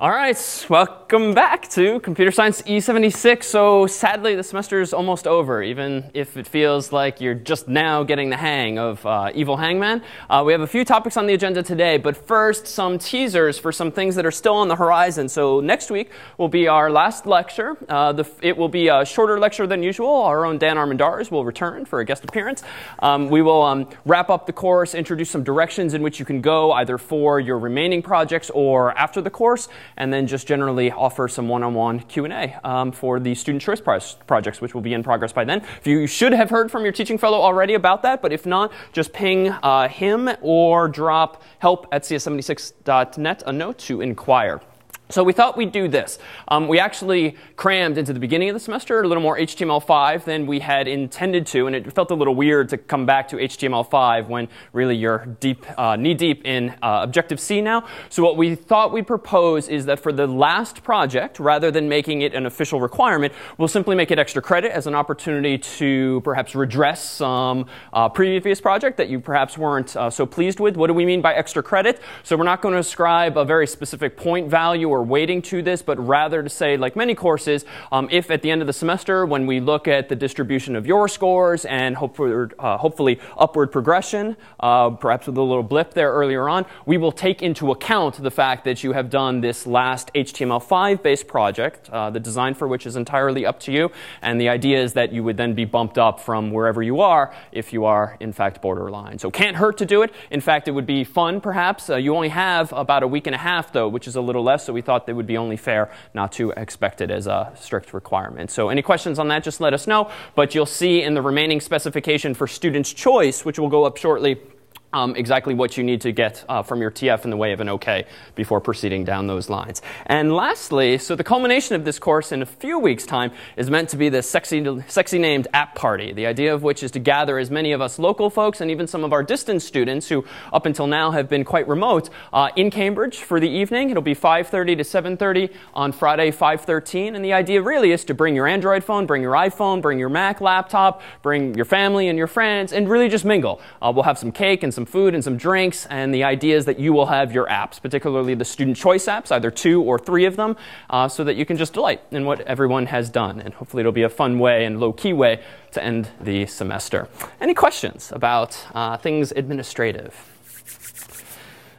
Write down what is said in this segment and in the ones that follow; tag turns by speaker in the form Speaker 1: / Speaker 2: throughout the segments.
Speaker 1: All right, welcome back to Computer Science E76. So sadly, the semester is almost over, even if it feels like you're just now getting the hang of uh, Evil Hangman. Uh, we have a few topics on the agenda today, but first, some teasers for some things that are still on the horizon. So next week will be our last lecture. Uh, the, it will be a shorter lecture than usual. Our own Dan Armendariz will return for a guest appearance. Um, we will um, wrap up the course, introduce some directions in which you can go either for your remaining projects or after the course and then just generally offer some one-on-one Q&A um, for the student choice pro projects, which will be in progress by then. If you should have heard from your teaching fellow already about that, but if not, just ping uh, him or drop help at cs76.net a note to inquire. So we thought we'd do this. Um, we actually crammed into the beginning of the semester a little more HTML5 than we had intended to, and it felt a little weird to come back to HTML5 when really you're deep, uh, knee deep in uh, Objective-C now. So what we thought we'd propose is that for the last project, rather than making it an official requirement, we'll simply make it extra credit as an opportunity to perhaps redress some uh, previous project that you perhaps weren't uh, so pleased with. What do we mean by extra credit? So we're not going to ascribe a very specific point value or or weighting to this, but rather to say, like many courses, um, if at the end of the semester, when we look at the distribution of your scores and hope for, uh, hopefully upward progression, uh, perhaps with a little blip there earlier on, we will take into account the fact that you have done this last HTML5 based project, uh, the design for which is entirely up to you. And the idea is that you would then be bumped up from wherever you are if you are, in fact, borderline. So can't hurt to do it. In fact, it would be fun, perhaps. Uh, you only have about a week and a half, though, which is a little less, so we thought it would be only fair not to expect it as a strict requirement. So any questions on that, just let us know. But you'll see in the remaining specification for student's choice, which will go up shortly, um, exactly what you need to get uh, from your TF in the way of an OK before proceeding down those lines. And lastly, so the culmination of this course in a few weeks' time is meant to be the sexy, sexy named app party, the idea of which is to gather as many of us local folks and even some of our distance students who up until now have been quite remote uh, in Cambridge for the evening. It'll be 5.30 to 7.30 on Friday, 5.13. And the idea really is to bring your Android phone, bring your iPhone, bring your Mac laptop, bring your family and your friends, and really just mingle. Uh, we'll have some cake and some food and some drinks, and the idea is that you will have your apps, particularly the student choice apps, either two or three of them, uh, so that you can just delight in what everyone has done. And hopefully it'll be a fun way and low key way to end the semester. Any questions about uh, things administrative?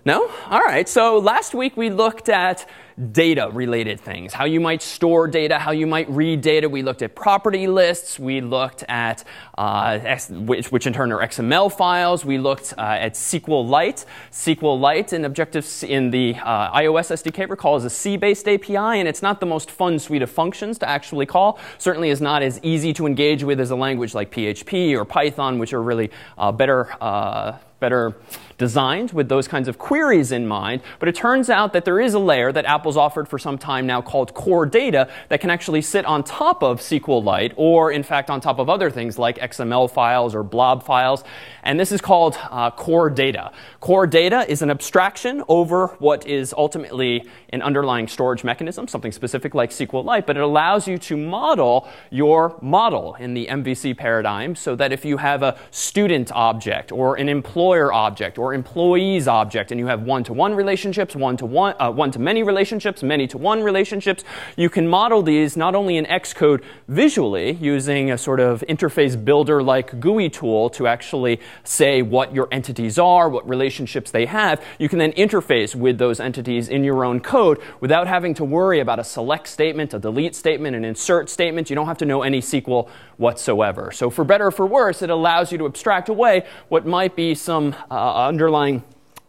Speaker 1: No? All right. So last week we looked at data related things, how you might store data, how you might read data. We looked at property lists. We looked at, uh, which, which, in turn are XML files. We looked uh, at SQLite. SQLite in Objective in the uh, iOS SDK recall is a C-based API, and it's not the most fun suite of functions to actually call. Certainly is not as easy to engage with as a language like PHP or Python, which are really uh, better uh, better designed with those kinds of queries in mind. But it turns out that there is a layer that Apple's offered for some time now called Core Data that can actually sit on top of SQLite or, in fact, on top of other things like XML files or blob files. And this is called uh, Core Data. Core Data is an abstraction over what is ultimately an underlying storage mechanism, something specific like SQLite, but it allows you to model your model in the MVC paradigm so that if you have a student object or an employer object or employees object and you have one-to-one relationships, one-to-one, uh, one-to-many relationships, many-to-one relationships, you can model these not only in Xcode visually using a sort of interface builder like GUI tool to actually say what your entities are, what relationships they have, you can then interface with those entities in your own code without having to worry about a select statement, a delete statement, an insert statement. You don't have to know any SQL whatsoever. So for better or for worse, it allows you to abstract away what might be some uh, underlying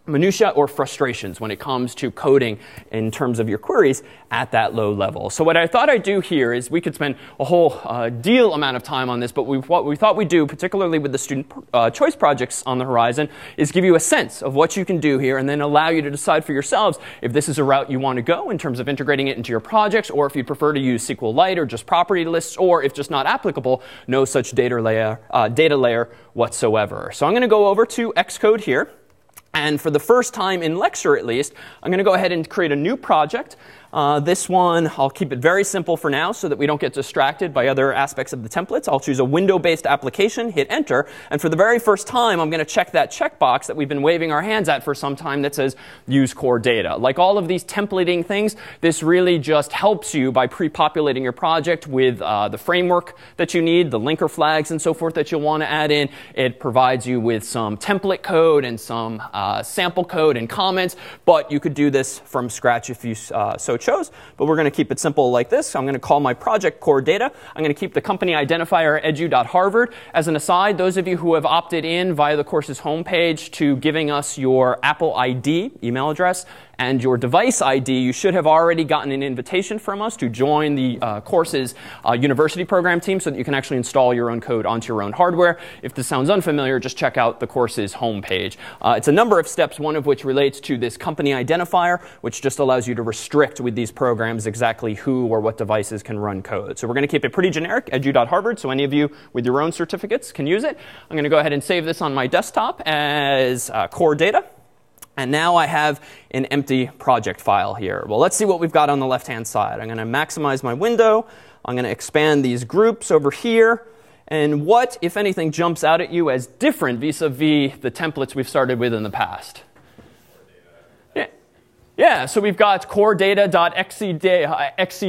Speaker 1: minutia or frustrations when it comes to coding in terms of your queries at that low level. So what I thought I'd do here is we could spend a whole uh, deal amount of time on this, but we, what we thought we'd do, particularly with the student uh, choice projects on the horizon, is give you a sense of what you can do here and then allow you to decide for yourselves if this is a route you want to go in terms of integrating it into your projects or if you prefer to use SQLite or just property lists or if just not applicable, no such data layer, uh, data layer whatsoever. So I'm going to go over to Xcode here. And for the first time in lecture, at least, I'm going to go ahead and create a new project. Uh, this one, I'll keep it very simple for now so that we don't get distracted by other aspects of the templates. I'll choose a window-based application, hit enter, and for the very first time, I'm going to check that checkbox that we've been waving our hands at for some time that says use core data. Like all of these templating things, this really just helps you by pre-populating your project with uh, the framework that you need, the linker flags and so forth that you'll want to add in. It provides you with some template code and some uh, sample code and comments, but you could do this from scratch if you uh, so chose, but we're going to keep it simple like this. I'm going to call my project core data. I'm going to keep the company identifier edu.harvard. As an aside, those of you who have opted in via the course's homepage to giving us your Apple ID email address, and your device ID, you should have already gotten an invitation from us to join the uh, course's uh, university program team so that you can actually install your own code onto your own hardware. If this sounds unfamiliar, just check out the course's homepage. Uh, it's a number of steps, one of which relates to this company identifier, which just allows you to restrict with these programs exactly who or what devices can run code. So we're going to keep it pretty generic, edu.harvard, so any of you with your own certificates can use it. I'm going to go ahead and save this on my desktop as uh, core data. And now I have an empty project file here. Well, let's see what we've got on the left-hand side. I'm going to maximize my window. I'm going to expand these groups over here. And what, if anything, jumps out at you as different vis-a-vis -vis the templates we've started with in the past? Yeah, so we've got core data.xc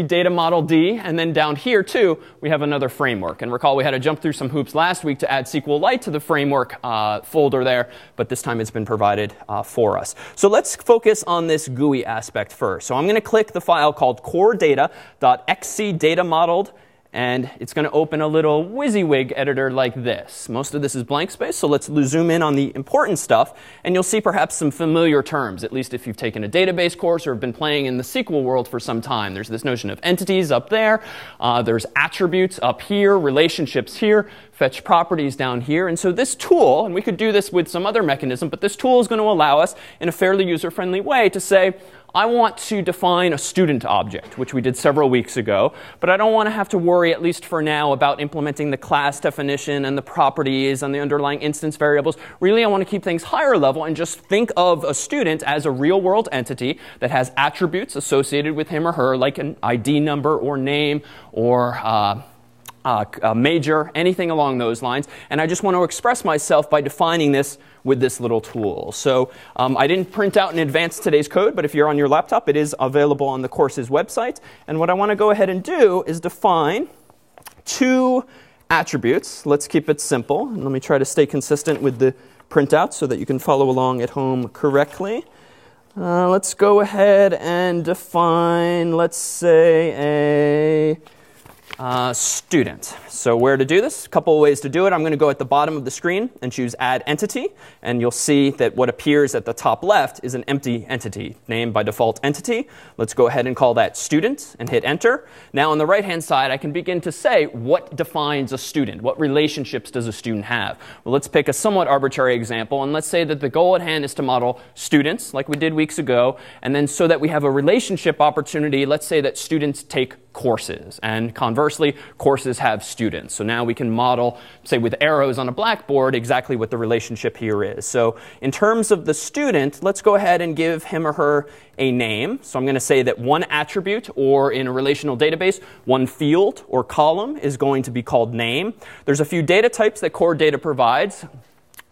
Speaker 1: data model D, and then down here too, we have another framework. And recall we had to jump through some hoops last week to add SQLite to the framework uh, folder there, but this time it's been provided uh, for us. So let's focus on this GUI aspect first. So I'm going to click the file called core data modeled and it's going to open a little WYSIWYG editor like this. Most of this is blank space, so let's zoom in on the important stuff, and you'll see perhaps some familiar terms, at least if you've taken a database course or have been playing in the SQL world for some time. There's this notion of entities up there, uh, there's attributes up here, relationships here, fetch properties down here. And so this tool, and we could do this with some other mechanism, but this tool is going to allow us in a fairly user-friendly way to say, I want to define a student object, which we did several weeks ago, but I don't want to have to worry, at least for now, about implementing the class definition and the properties and the underlying instance variables. Really, I want to keep things higher level and just think of a student as a real world entity that has attributes associated with him or her, like an ID number or name or uh, uh, major, anything along those lines. And I just want to express myself by defining this with this little tool. So um, I didn't print out in advance today's code, but if you're on your laptop, it is available on the course's website. And what I want to go ahead and do is define two attributes. Let's keep it simple. And let me try to stay consistent with the printout so that you can follow along at home correctly. Uh, let's go ahead and define, let's say, a uh, student. So where to do this? A couple of ways to do it. I'm going to go at the bottom of the screen and choose Add Entity. And you'll see that what appears at the top left is an empty entity, named by default entity. Let's go ahead and call that student and hit Enter. Now on the right-hand side, I can begin to say what defines a student. What relationships does a student have? Well, let's pick a somewhat arbitrary example. And let's say that the goal at hand is to model students, like we did weeks ago. And then so that we have a relationship opportunity, let's say that students take courses. And conversely, courses have students. So now we can model, say with arrows on a blackboard, exactly what the relationship here is. So in terms of the student, let's go ahead and give him or her a name. So I'm going to say that one attribute, or in a relational database, one field or column is going to be called name. There's a few data types that core data provides.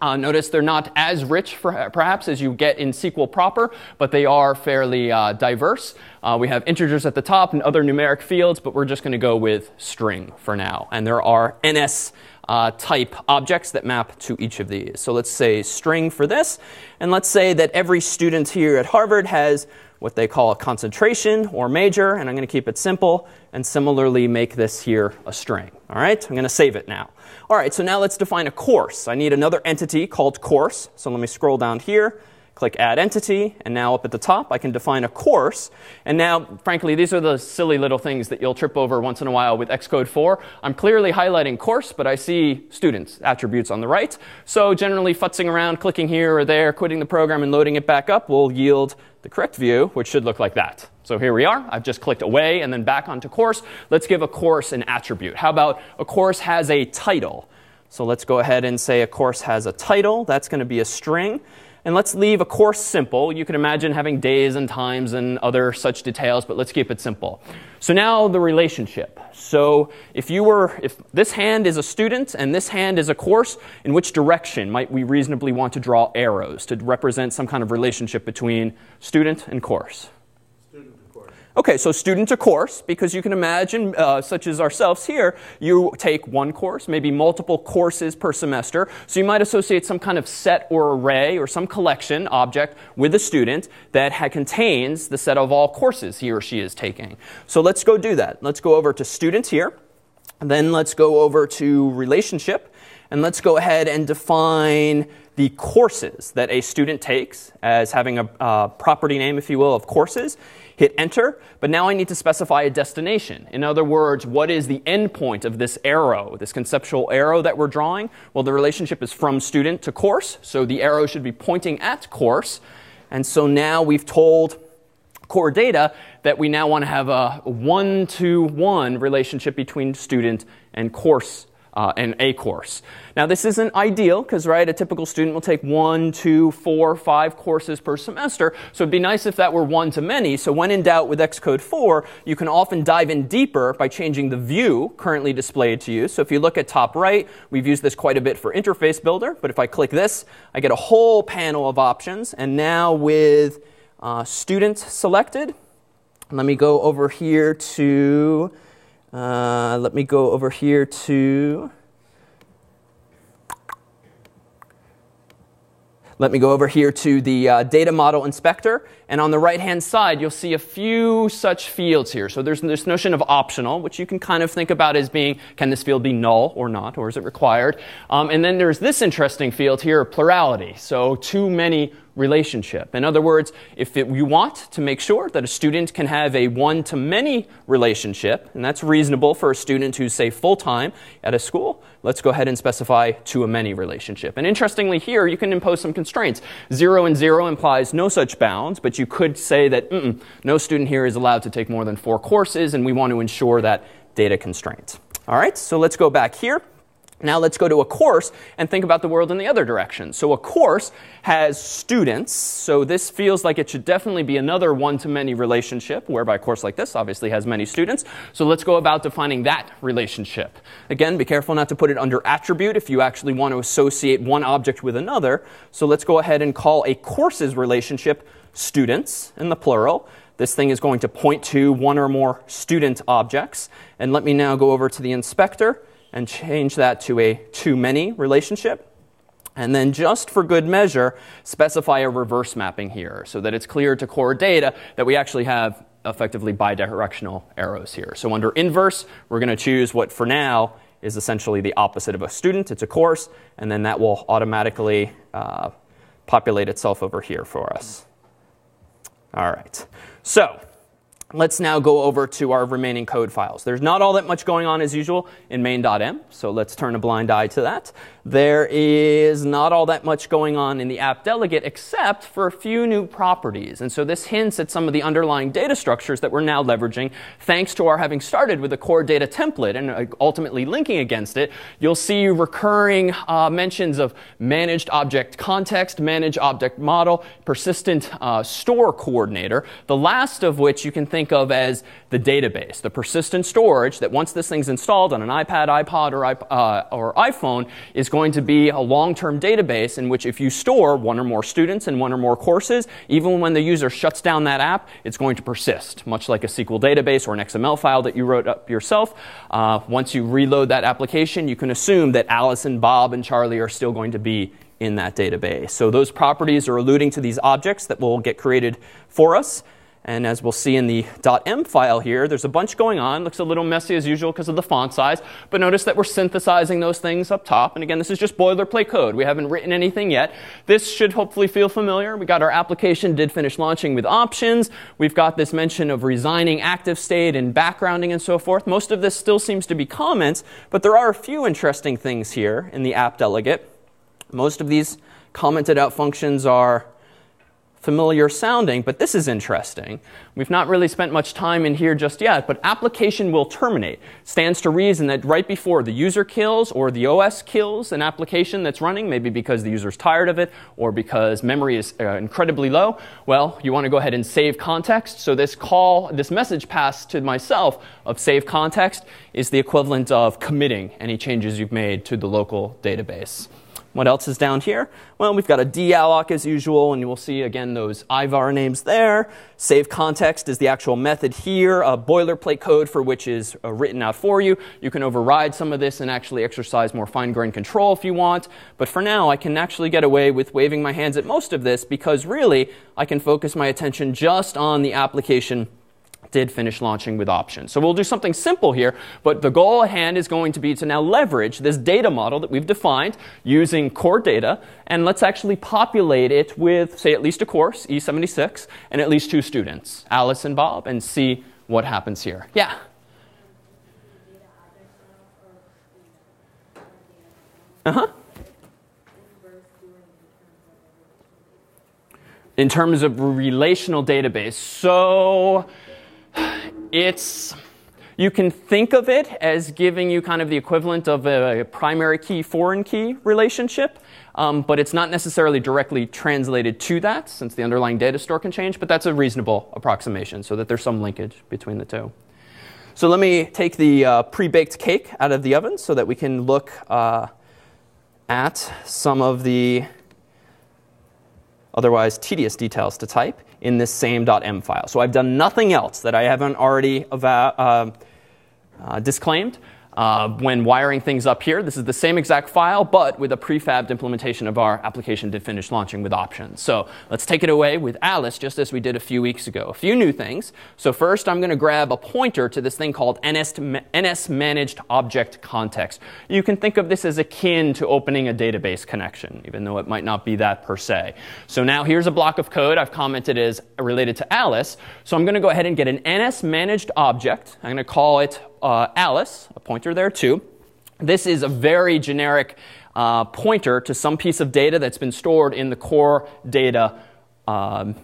Speaker 1: Uh, notice they're not as rich, for, perhaps, as you get in SQL proper, but they are fairly uh, diverse. Uh, we have integers at the top and other numeric fields, but we're just going to go with string for now. And there are NS uh, type objects that map to each of these. So let's say string for this. And let's say that every student here at Harvard has what they call a concentration or major, and I'm going to keep it simple and similarly make this here a string. All right, I'm going to save it now. All right, so now let's define a course. I need another entity called course. So let me scroll down here, click add entity, and now up at the top I can define a course. And now, frankly, these are the silly little things that you'll trip over once in a while with Xcode 4. I'm clearly highlighting course, but I see students attributes on the right. So generally futzing around, clicking here or there, quitting the program and loading it back up will yield the correct view, which should look like that. So here we are. I've just clicked away and then back onto course. Let's give a course an attribute. How about a course has a title? So let's go ahead and say a course has a title. That's going to be a string. And let's leave a course simple. You can imagine having days and times and other such details, but let's keep it simple. So now the relationship. So if you were, if this hand is a student and this hand is a course, in which direction might we reasonably want to draw arrows to represent some kind of relationship between student and course? Okay, so student to course, because you can imagine, uh, such as ourselves here, you take one course, maybe multiple courses per semester. So you might associate some kind of set or array or some collection object with a student that contains the set of all courses he or she is taking. So let's go do that. Let's go over to students here. Then let's go over to relationship. And let's go ahead and define the courses that a student takes as having a uh, property name, if you will, of courses hit enter, but now I need to specify a destination. In other words, what is the endpoint of this arrow, this conceptual arrow that we're drawing? Well, the relationship is from student to course, so the arrow should be pointing at course. And so now we've told core data that we now want to have a one to one relationship between student and course uh, and a course. Now, this isn't ideal because, right, a typical student will take one, two, four, five courses per semester. So it'd be nice if that were one to many. So when in doubt with Xcode 4, you can often dive in deeper by changing the view currently displayed to you. So if you look at top right, we've used this quite a bit for Interface Builder. But if I click this, I get a whole panel of options. And now with uh, student selected, let me go over here to uh, let me go over here to. Let me go over here to the uh, data model inspector. And on the right hand side, you'll see a few such fields here. So there's this notion of optional, which you can kind of think about as being can this field be null or not, or is it required? Um, and then there's this interesting field here, plurality. So too many relationship. In other words, if it, you want to make sure that a student can have a one to many relationship, and that's reasonable for a student who's, say, full time at a school, let's go ahead and specify to a many relationship. And interestingly, here you can impose some constraints. Zero and zero implies no such bounds, but you could say that no student here is allowed to take more than four courses, and we want to ensure that data constraint. All right, so let's go back here. Now let's go to a course and think about the world in the other direction. So a course has students, so this feels like it should definitely be another one-to-many relationship, whereby a course like this obviously has many students. So let's go about defining that relationship. Again, be careful not to put it under attribute if you actually want to associate one object with another. So let's go ahead and call a courses relationship students in the plural. This thing is going to point to one or more student objects. And let me now go over to the inspector and change that to a too many relationship. And then just for good measure, specify a reverse mapping here so that it's clear to core data that we actually have effectively bidirectional arrows here. So under inverse, we're going to choose what for now is essentially the opposite of a student. It's a course, and then that will automatically uh, populate itself over here for us. All right. So Let's now go over to our remaining code files. There's not all that much going on as usual in main.m, so let's turn a blind eye to that. There is not all that much going on in the app delegate except for a few new properties. And so this hints at some of the underlying data structures that we're now leveraging thanks to our having started with the core data template and uh, ultimately linking against it. You'll see recurring uh, mentions of managed object context, managed object model, persistent uh, store coordinator, the last of which you can think of as the database, the persistent storage that once this thing's installed on an iPad, iPod, or, uh, or iPhone is going to be a long-term database in which if you store one or more students and one or more courses, even when the user shuts down that app, it's going to persist, much like a SQL database or an XML file that you wrote up yourself. Uh, once you reload that application, you can assume that Alice and Bob and Charlie are still going to be in that database. So those properties are alluding to these objects that will get created for us. And as we'll see in the .m file here, there's a bunch going on. Looks a little messy as usual because of the font size. But notice that we're synthesizing those things up top. And again, this is just boilerplate code. We haven't written anything yet. This should hopefully feel familiar. We got our application did finish launching with options. We've got this mention of resigning active state and backgrounding and so forth. Most of this still seems to be comments, but there are a few interesting things here in the app delegate. Most of these commented out functions are familiar sounding, but this is interesting. We've not really spent much time in here just yet, but application will terminate. Stands to reason that right before the user kills or the OS kills an application that's running, maybe because the user's tired of it or because memory is uh, incredibly low, well, you want to go ahead and save context. So this call, this message passed to myself of save context is the equivalent of committing any changes you've made to the local database. What else is down here? Well, we've got a dealloc as usual, and you will see again those IVAR names there. Save context is the actual method here, a boilerplate code for which is uh, written out for you. You can override some of this and actually exercise more fine-grained control if you want. But for now, I can actually get away with waving my hands at most of this because really I can focus my attention just on the application did finish launching with options. So we'll do something simple here, but the goal at hand is going to be to now leverage this data model that we've defined using core data, and let's actually populate it with, say, at least a course, E76, and at least two students, Alice and Bob, and see what happens here. Yeah? Uh-huh. In terms of relational database, so it's you can think of it as giving you kind of the equivalent of a primary key foreign key relationship, um, but it's not necessarily directly translated to that since the underlying data store can change, but that's a reasonable approximation so that there's some linkage between the two. So let me take the uh, pre-baked cake out of the oven so that we can look uh, at some of the otherwise tedious details to type in this same.m file. So I've done nothing else that I haven't already uh, uh, disclaimed. Uh, when wiring things up here, this is the same exact file, but with a prefabbed implementation of our application did finish launching with options. So let's take it away with Alice, just as we did a few weeks ago. A few new things. So first, I'm going to grab a pointer to this thing called NS Managed Object Context. You can think of this as akin to opening a database connection, even though it might not be that per se. So now here's a block of code I've commented as related to Alice. So I'm going to go ahead and get an NS Managed Object. I'm going to call it uh, Alice, a pointer there too. This is a very generic uh, pointer to some piece of data that's been stored in the core data um,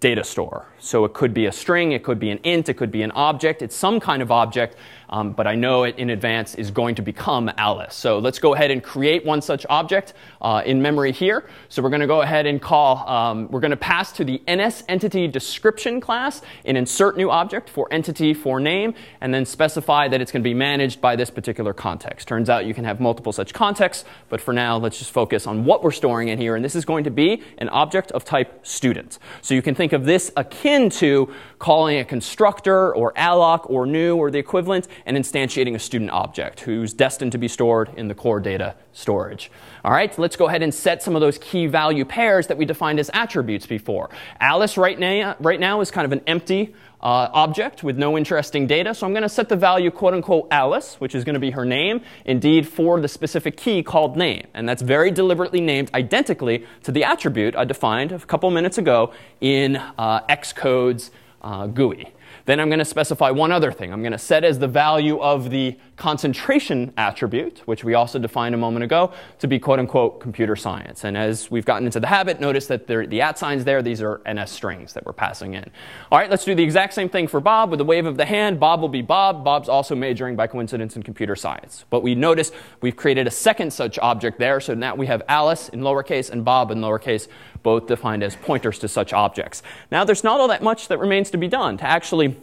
Speaker 1: data store. So it could be a string, it could be an int, it could be an object. It's some kind of object um, but I know it in advance is going to become Alice. So let's go ahead and create one such object uh, in memory here. So we're going to go ahead and call, um, we're going to pass to the NS entity description class an insert new object for entity for name, and then specify that it's going to be managed by this particular context. Turns out you can have multiple such contexts, but for now, let's just focus on what we're storing in here. And this is going to be an object of type student. So you can think of this akin to calling a constructor or alloc or new or the equivalent and instantiating a student object who's destined to be stored in the core data storage. All right, let's go ahead and set some of those key value pairs that we defined as attributes before. Alice right now, right now is kind of an empty uh, object with no interesting data. So I'm going to set the value quote unquote Alice, which is going to be her name, indeed for the specific key called name. And that's very deliberately named identically to the attribute I defined a couple minutes ago in uh, Xcode's uh, GUI. Then I'm going to specify one other thing. I'm going to set as the value of the concentration attribute, which we also defined a moment ago, to be quote unquote computer science. And as we've gotten into the habit, notice that the at signs there, these are NS strings that we're passing in. All right, let's do the exact same thing for Bob. With a wave of the hand, Bob will be Bob. Bob's also majoring by coincidence in computer science. But we notice we've created a second such object there, so now we have Alice in lowercase and Bob in lowercase, both defined as pointers to such objects. Now there's not all that much that remains to be done to actually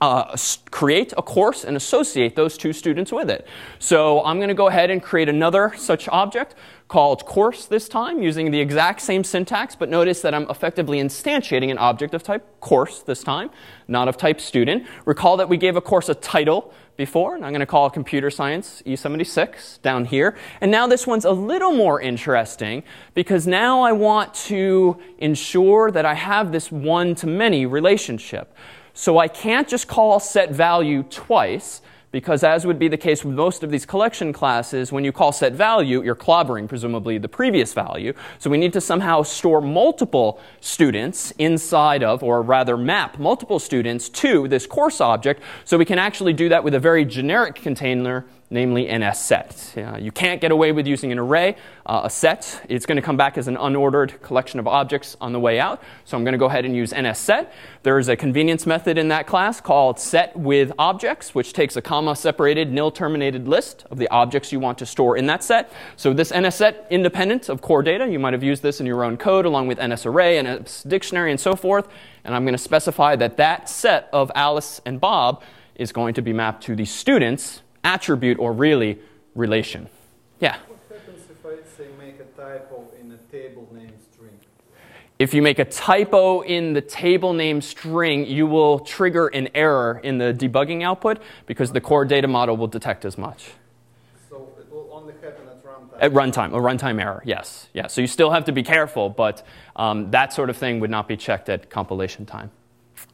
Speaker 1: uh, create a course and associate those two students with it. So I'm going to go ahead and create another such object called course this time using the exact same syntax, but notice that I'm effectively instantiating an object of type course this time, not of type student. Recall that we gave a course a title before, and I'm going to call computer science E76 down here. And now this one's a little more interesting because now I want to ensure that I have this one-to-many relationship. So I can't just call set value twice, because as would be the case with most of these collection classes, when you call set value, you're clobbering presumably the previous value. So we need to somehow store multiple students inside of, or rather map multiple students to this course object. So we can actually do that with a very generic container namely NSSet. Uh, you can't get away with using an array, uh, a set. It's going to come back as an unordered collection of objects on the way out. So I'm going to go ahead and use NSSet. There's a convenience method in that class called set with objects, which takes a comma separated nil terminated list of the objects you want to store in that set. So this NSSet independent of core data. You might have used this in your own code along with NSArray and NSDictionary and so forth. And I'm going to specify that that set of Alice and Bob is going to be mapped to the student's attribute or really relation. Yeah?
Speaker 2: What happens if I say make a typo in a table name string?
Speaker 1: If you make a typo in the table name string, you will trigger an error in the debugging output because the core data model will detect as much.
Speaker 2: So it will only happen at runtime?
Speaker 1: At runtime, a runtime error, yes. Yeah, so you still have to be careful, but um, that sort of thing would not be checked at compilation time.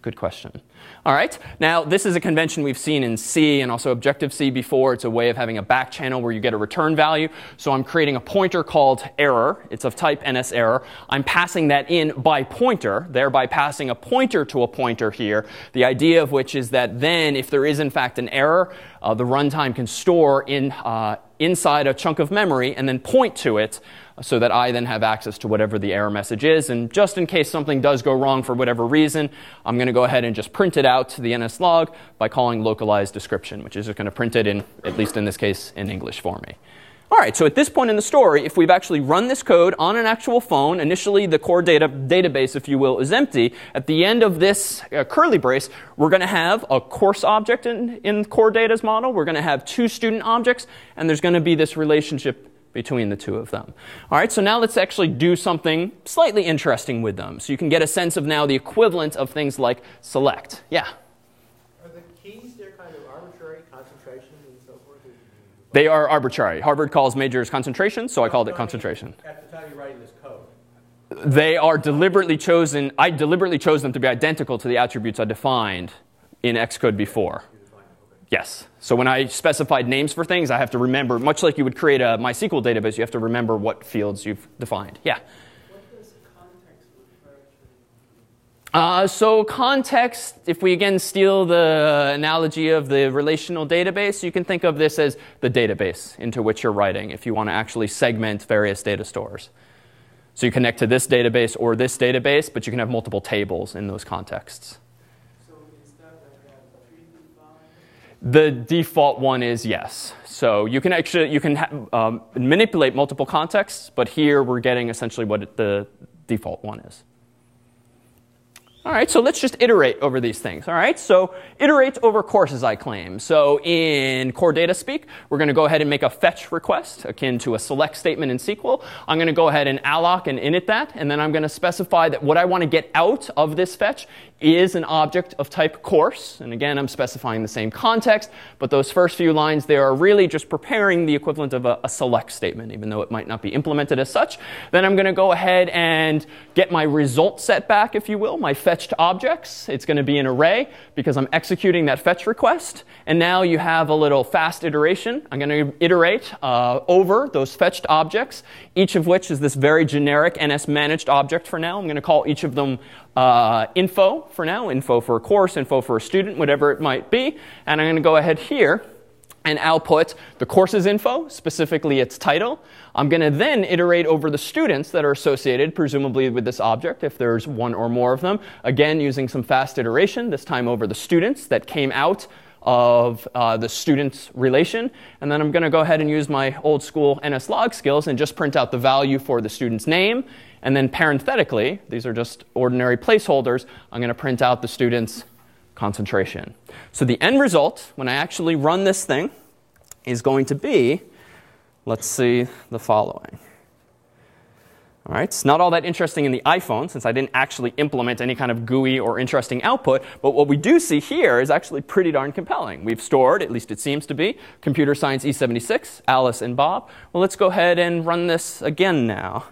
Speaker 1: Good question. All right, now this is a convention we've seen in C and also Objective-C before. It's a way of having a back channel where you get a return value. So I'm creating a pointer called error. It's of type NSError. I'm passing that in by pointer, thereby passing a pointer to a pointer here. The idea of which is that then, if there is in fact an error, uh, the runtime can store in, uh, inside a chunk of memory and then point to it so that I then have access to whatever the error message is. And just in case something does go wrong for whatever reason, I'm going to go ahead and just print it out to the NS log by calling localized description, which is just going to print it in, at least in this case, in English for me. All right, so at this point in the story, if we've actually run this code on an actual phone, initially the core data database, if you will, is empty. At the end of this uh, curly brace, we're going to have a course object in, in core data's model. We're going to have two student objects, and there's going to be this relationship between the two of them. All right, so now let's actually do something slightly interesting with them. So you can get a sense of now the equivalent of things like select. Yeah?
Speaker 3: Are the keys, they're kind of arbitrary, concentration and so forth?
Speaker 1: They are arbitrary. Harvard calls majors concentration, so I called it concentration.
Speaker 3: At the time you're writing this code.
Speaker 1: They are deliberately chosen, I deliberately chose them to be identical to the attributes I defined in Xcode before. Yes. So when I specified names for things, I have to remember, much like you would create a MySQL database, you have to remember what fields you've defined. Yeah? Uh, so context, if we again steal the analogy of the relational database, you can think of this as the database into which you're writing if you want to actually segment various data stores. So you connect to this database or this database, but you can have multiple tables in those contexts.
Speaker 3: So is that like a predefined?
Speaker 1: The default one is yes. So you can actually you can ha- um, manipulate multiple contexts, but here we're getting essentially what the default one is. All right, so let's just iterate over these things. All right, so iterate over courses, I claim. So in core data speak, we're going to go ahead and make a fetch request akin to a select statement in SQL. I'm going to go ahead and alloc and init that, and then I'm going to specify that what I want to get out of this fetch is an object of type course. And again, I'm specifying the same context, but those first few lines there are really just preparing the equivalent of a, a select statement, even though it might not be implemented as such. Then I'm going to go ahead and get my result set back, if you will, my fetched objects. It's going to be an array because I'm executing that fetch request. And now you have a little fast iteration. I'm going to iterate uh, over those fetched objects, each of which is this very generic NS managed object for now. I'm going to call each of them uh, info for now, info for a course, info for a student, whatever it might be. And I'm going to go ahead here and output the course's info, specifically its title. I'm going to then iterate over the students that are associated, presumably with this object, if there's one or more of them. Again, using some fast iteration, this time over the students that came out of uh, the student's relation. And then I'm going to go ahead and use my old school NSLog skills and just print out the value for the student's name. And then parenthetically, these are just ordinary placeholders, I'm going to print out the student's concentration. So the end result, when I actually run this thing, is going to be, let's see, the following. All right, it's not all that interesting in the iPhone since I didn't actually implement any kind of GUI or interesting output, but what we do see here is actually pretty darn compelling. We've stored, at least it seems to be, computer science E76, Alice and Bob. Well, let's go ahead and run this again now.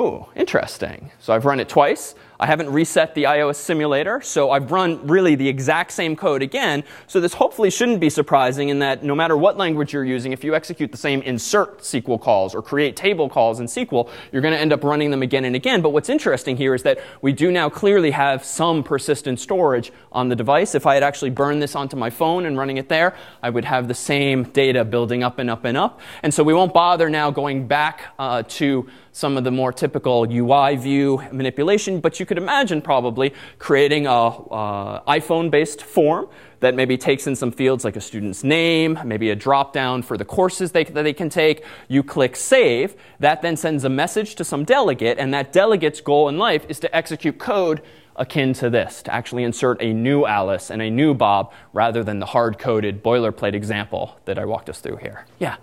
Speaker 1: Oh, interesting. So I've run it twice. I haven't reset the iOS simulator, so I've run really the exact same code again. So this hopefully shouldn't be surprising in that no matter what language you're using, if you execute the same insert SQL calls or create table calls in SQL, you're going to end up running them again and again. But what's interesting here is that we do now clearly have some persistent storage on the device. If I had actually burned this onto my phone and running it there, I would have the same data building up and up and up. And so we won't bother now going back uh, to some of the more typical UI view manipulation, but you could imagine probably creating a uh, iPhone-based form that maybe takes in some fields like a student's name, maybe a drop down for the courses they, that they can take. You click save. That then sends a message to some delegate, and that delegate's goal in life is to execute code akin to this, to actually insert a new Alice and a new Bob rather than the hard-coded boilerplate example that I walked us through here. Yeah.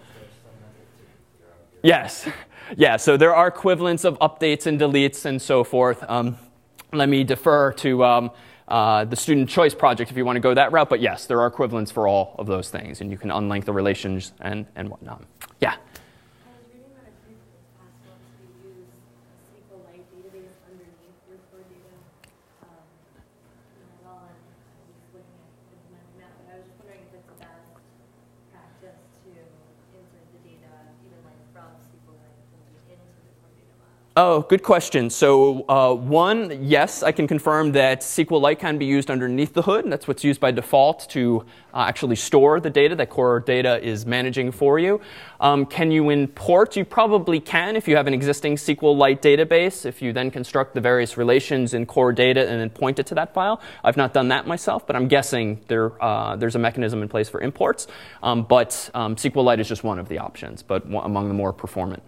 Speaker 1: Yes. Yeah, so there are equivalents of updates and deletes and so forth. Um, let me defer to um, uh, the student choice project if you want to go that route, but yes, there are equivalents for all of those things, and you can unlink the relations and, and whatnot. Yeah? Oh, good question. So, uh, one, yes, I can confirm that SQLite can be used underneath the hood. That's what's used by default to uh, actually store the data that core data is managing for you. Um, can you import? You probably can if you have an existing SQLite database. If you then construct the various relations in core data and then point it to that file. I've not done that myself, but I'm guessing there, uh, there's a mechanism in place for imports. Um, but um, SQLite is just one of the options, but among the more performant.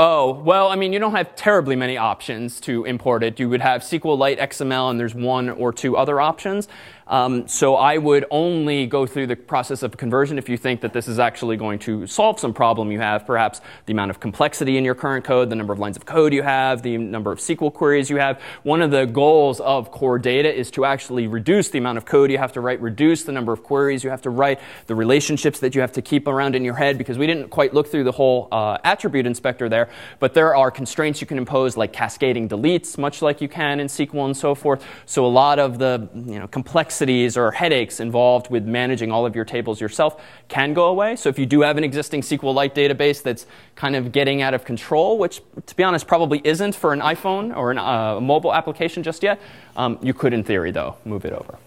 Speaker 1: Oh, well, I mean, you don't have terribly many options to import it. You would have SQLite XML, and there's one or two other options. Um, so I would only go through the process of conversion if you think that this is actually going to solve some problem you have, perhaps the amount of complexity in your current code, the number of lines of code you have, the number of SQL queries you have. One of the goals of core data is to actually reduce the amount of code you have to write, reduce the number of queries you have to write, the relationships that you have to keep around in your head, because we didn't quite look through the whole uh, attribute inspector there, but there are constraints you can impose like cascading deletes, much like you can in SQL and so forth. So a lot of the you know, complexity complexities or headaches involved with managing all of your tables yourself can go away. So if you do have an existing SQLite database that's kind of getting out of control, which to be honest probably isn't for an iPhone or a uh, mobile application just yet, um, you could in theory though move it over.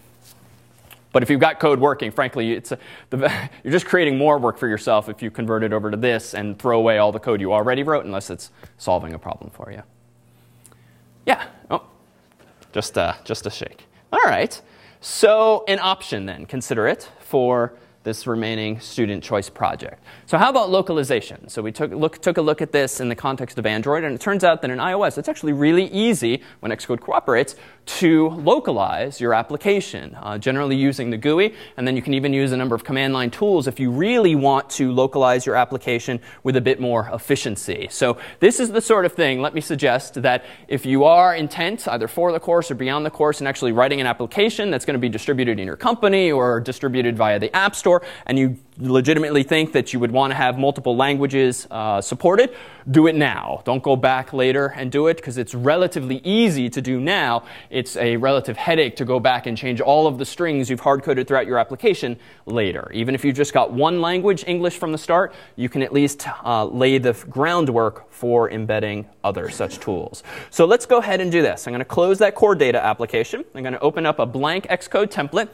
Speaker 1: But if you've got code working, frankly, a, the, you're just creating more work for yourself if you convert it over to this and throw away all the code you already wrote, unless it's solving a problem for you. Yeah. Oh, just, uh, just a shake. All right. So an option then, consider it for this remaining student choice project. So how about localization? So we took, look, took a look at this in the context of Android, and it turns out that in iOS, it's actually really easy, when Xcode cooperates, to localize your application, uh, generally using the GUI, and then you can even use a number of command line tools if you really want to localize your application with a bit more efficiency. So this is the sort of thing, let me suggest, that if you are intent, either for the course or beyond the course, and actually writing an application that's going to be distributed in your company or distributed via the App Store, and you legitimately think that you would want to have multiple languages uh, supported, do it now. Don't go back later and do it because it's relatively easy to do now. It's a relative headache to go back and change all of the strings you've hard coded throughout your application later. Even if you've just got one language, English, from the start, you can at least uh, lay the groundwork for embedding other such tools. So let's go ahead and do this. I'm going to close that core data application. I'm going to open up a blank Xcode template.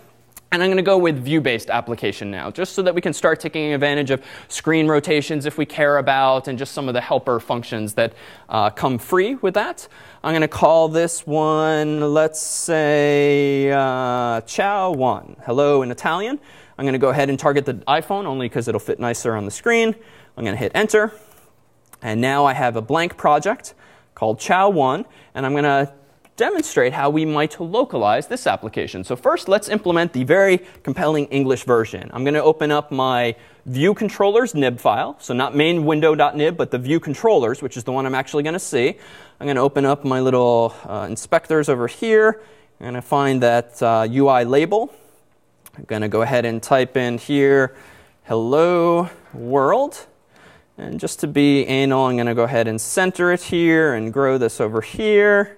Speaker 1: And I'm going to go with view-based application now, just so that we can start taking advantage of screen rotations if we care about, and just some of the helper functions that uh, come free with that. I'm going to call this one, let's say, uh, ciao one, hello in Italian. I'm going to go ahead and target the iPhone, only because it'll fit nicer on the screen. I'm going to hit enter. And now I have a blank project called ciao one, and I'm going to demonstrate how we might localize this application. So first, let's implement the very compelling English version. I'm going to open up my view controllers nib file. So not main window.nib, but the view controllers, which is the one I'm actually going to see. I'm going to open up my little uh, inspectors over here. I'm going to find that uh, UI label. I'm going to go ahead and type in here, hello world. And just to be anal, I'm going to go ahead and center it here and grow this over here.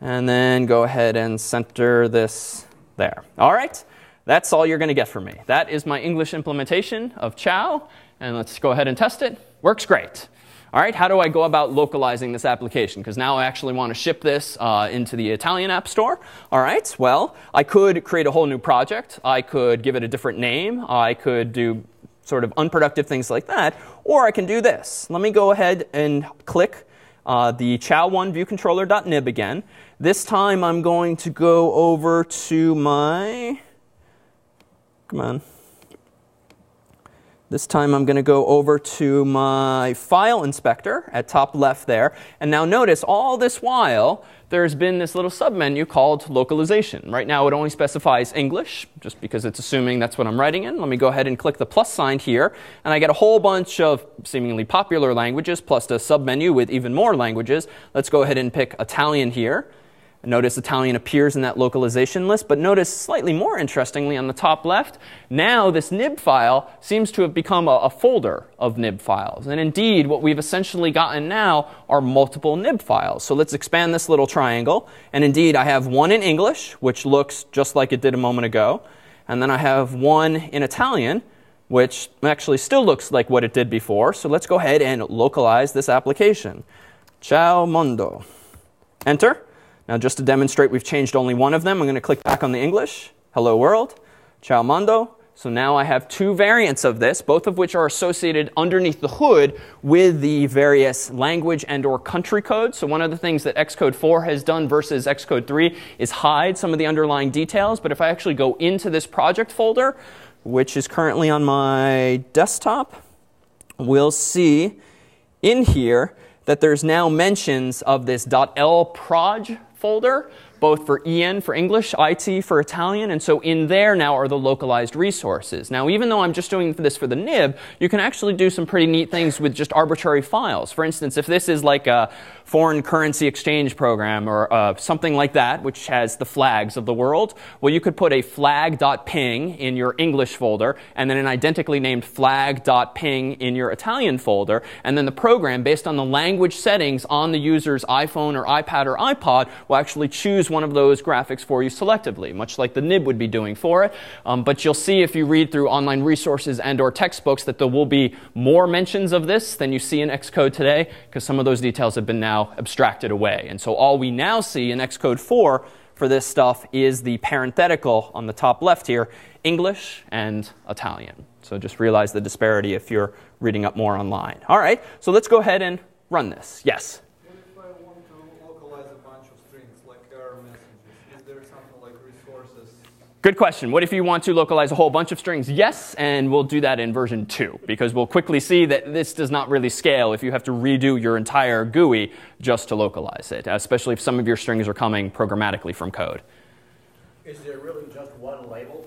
Speaker 1: And then go ahead and center this there. All right, that's all you're going to get from me. That is my English implementation of Ciao, And let's go ahead and test it. Works great. All right, how do I go about localizing this application? Because now I actually want to ship this uh, into the Italian App Store. All right, well, I could create a whole new project. I could give it a different name. I could do sort of unproductive things like that. Or I can do this. Let me go ahead and click uh, the ciao1 viewcontroller.nib again. This time I'm going to go over to my, come on, this time I'm going to go over to my file inspector at top left there. And now notice all this while there's been this little submenu called localization. Right now it only specifies English, just because it's assuming that's what I'm writing in. Let me go ahead and click the plus sign here. And I get a whole bunch of seemingly popular languages plus a submenu with even more languages. Let's go ahead and pick Italian here. Notice Italian appears in that localization list, but notice slightly more interestingly on the top left, now this nib file seems to have become a, a, folder of nib files. And indeed, what we've essentially gotten now are multiple nib files. So let's expand this little triangle. And indeed, I have one in English, which looks just like it did a moment ago. And then I have one in Italian, which actually still looks like what it did before. So let's go ahead and localize this application. Ciao mondo. Enter. Now, just to demonstrate we've changed only one of them, I'm going to click back on the English. Hello world. Ciao mondo. So now I have two variants of this, both of which are associated underneath the hood with the various language and or country codes. So one of the things that Xcode 4 has done versus Xcode 3 is hide some of the underlying details. But if I actually go into this project folder, which is currently on my desktop, we'll see in here that there's now mentions of this .lproj folder, both for EN for English, IT for Italian, and so in there now are the localized resources. Now, even though I'm just doing this for the nib, you can actually do some pretty neat things with just arbitrary files. For instance, if this is like a foreign currency exchange program or uh, something like that, which has the flags of the world, well, you could put a flag.ping in your English folder and then an identically named flag.ping in your Italian folder. And then the program, based on the language settings on the user's iPhone or iPad or iPod, will actually choose one of those graphics for you selectively, much like the nib would be doing for it. Um, but you'll see if you read through online resources and or textbooks that there will be more mentions of this than you see in Xcode today, because some of those details have been now abstracted away. And so all we now see in Xcode 4 for this stuff is the parenthetical on the top left here, English and Italian. So just realize the disparity if you're reading up more online. All right, so let's go ahead and run this. Yes?
Speaker 2: What if I want to localize a bunch of strings, like error messages? Is there something like resources
Speaker 1: Good question. What if you want to localize a whole bunch of strings? Yes, and we'll do that in version 2, because we'll quickly see that this does not really scale if you have to redo your entire GUI just to localize it, especially if some of your strings are coming programmatically from code.
Speaker 3: Is there really just one label?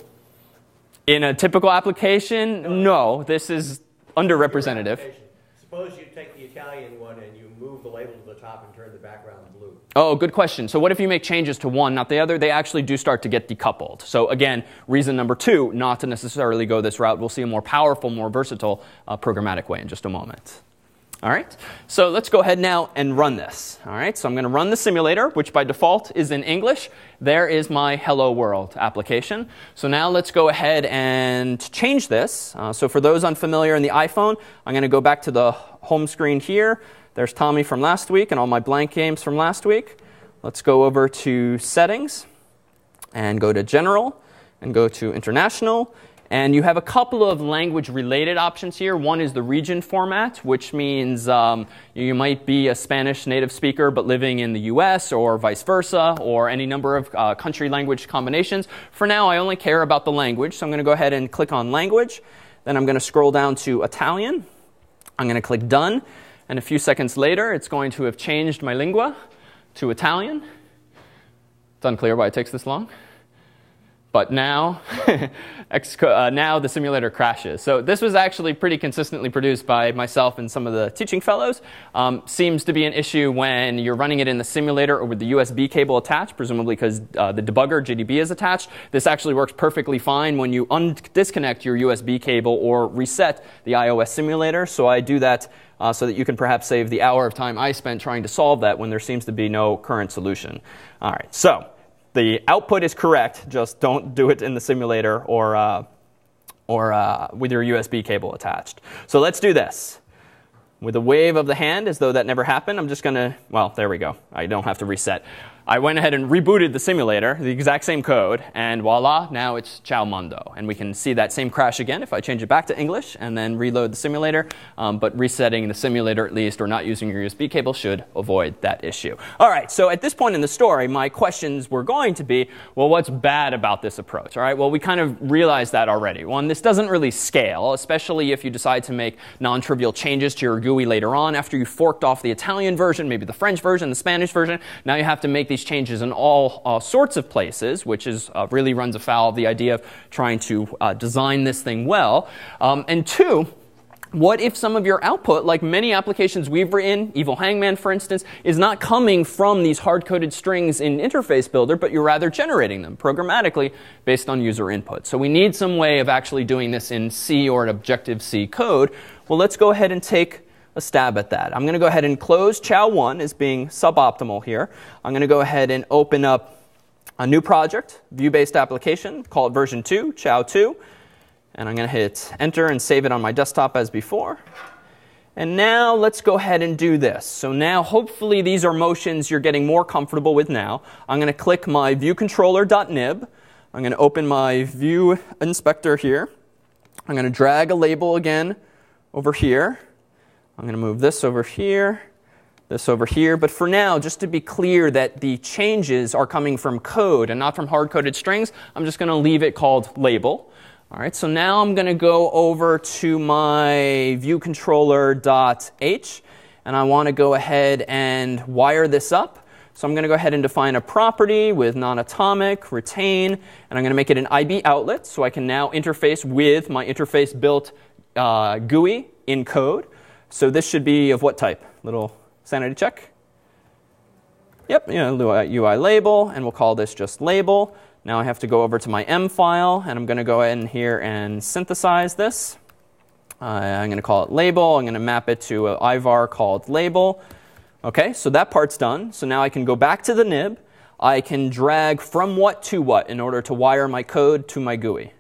Speaker 1: In a typical application, no, this is underrepresentative.
Speaker 3: Suppose you take the Italian one and you move the label to the top and turn the background blue.
Speaker 1: Oh, good question. So what if you make changes to one, not the other? They actually do start to get decoupled. So again, reason number two, not to necessarily go this route. We'll see a more powerful, more versatile uh, programmatic way in just a moment. All right, so let's go ahead now and run this. All right, so I'm going to run the simulator, which by default is in English. There is my Hello World application. So now let's go ahead and change this. Uh, so for those unfamiliar in the iPhone, I'm going to go back to the home screen here. There's Tommy from last week and all my blank games from last week. Let's go over to Settings and go to General and go to International. And you have a couple of language related options here. One is the region format, which means um, you might be a Spanish native speaker but living in the US or vice versa, or any number of uh, country language combinations. For now, I only care about the language, so I'm going to go ahead and click on Language. Then I'm going to scroll down to Italian. I'm going to click Done. And a few seconds later, it's going to have changed my lingua to Italian. It's unclear why it takes this long. But now, uh, now the simulator crashes. So this was actually pretty consistently produced by myself and some of the teaching fellows. Um, seems to be an issue when you're running it in the simulator or with the USB cable attached, presumably because uh, the debugger GDB is attached. This actually works perfectly fine when you disconnect your USB cable or reset the iOS simulator. So I do that uh, so that you can perhaps save the hour of time I spent trying to solve that when there seems to be no current solution. All right, so the output is correct, just don't do it in the simulator or, uh, or uh, with your USB cable attached. So let's do this. With a wave of the hand, as though that never happened, I'm just going to, well, there we go. I don't have to reset. I went ahead and rebooted the simulator, the exact same code, and voila, now it's Ciao Mondo. And we can see that same crash again if I change it back to English and then reload the simulator. Um, but resetting the simulator at least or not using your USB cable should avoid that issue. All right, so at this point in the story, my questions were going to be, well, what's bad about this approach? All right, well, we kind of realized that already. One, this doesn't really scale, especially if you decide to make non-trivial changes to your GUI later on after you forked off the Italian version, maybe the French version, the Spanish version. Now you have to make these changes in all uh, sorts of places, which is uh, really runs afoul of the idea of trying to uh, design this thing well. Um, and two, what if some of your output, like many applications we've written, Evil Hangman for instance, is not coming from these hard-coded strings in Interface Builder, but you're rather generating them programmatically based on user input. So we need some way of actually doing this in C or an Objective-C code. Well, let's go ahead and take a stab at that. I'm going to go ahead and close ciao1 as being suboptimal here. I'm going to go ahead and open up a new project, view-based application, call it version 2, ciao2. And I'm going to hit enter and save it on my desktop as before. And now let's go ahead and do this. So now hopefully these are motions you're getting more comfortable with now. I'm going to click my viewcontroller.nib. I'm going to open my view inspector here. I'm going to drag a label again over here. I'm going to move this over here, this over here. But for now, just to be clear that the changes are coming from code and not from hard-coded strings, I'm just going to leave it called label. All right, so now I'm going to go over to my viewcontroller.h, and I want to go ahead and wire this up. So I'm going to go ahead and define a property with non-atomic, retain, and I'm going to make it an IB outlet so I can now interface with my interface built uh, GUI in code. So this should be of what type? Little sanity check. Yep, you know, UI label, and we'll call this just label. Now I have to go over to my M file, and I'm going to go in here and synthesize this. Uh, I'm going to call it label. I'm going to map it to an IVAR called label. OK, so that part's done. So now I can go back to the nib. I can drag from what to what in order to wire my code to my GUI.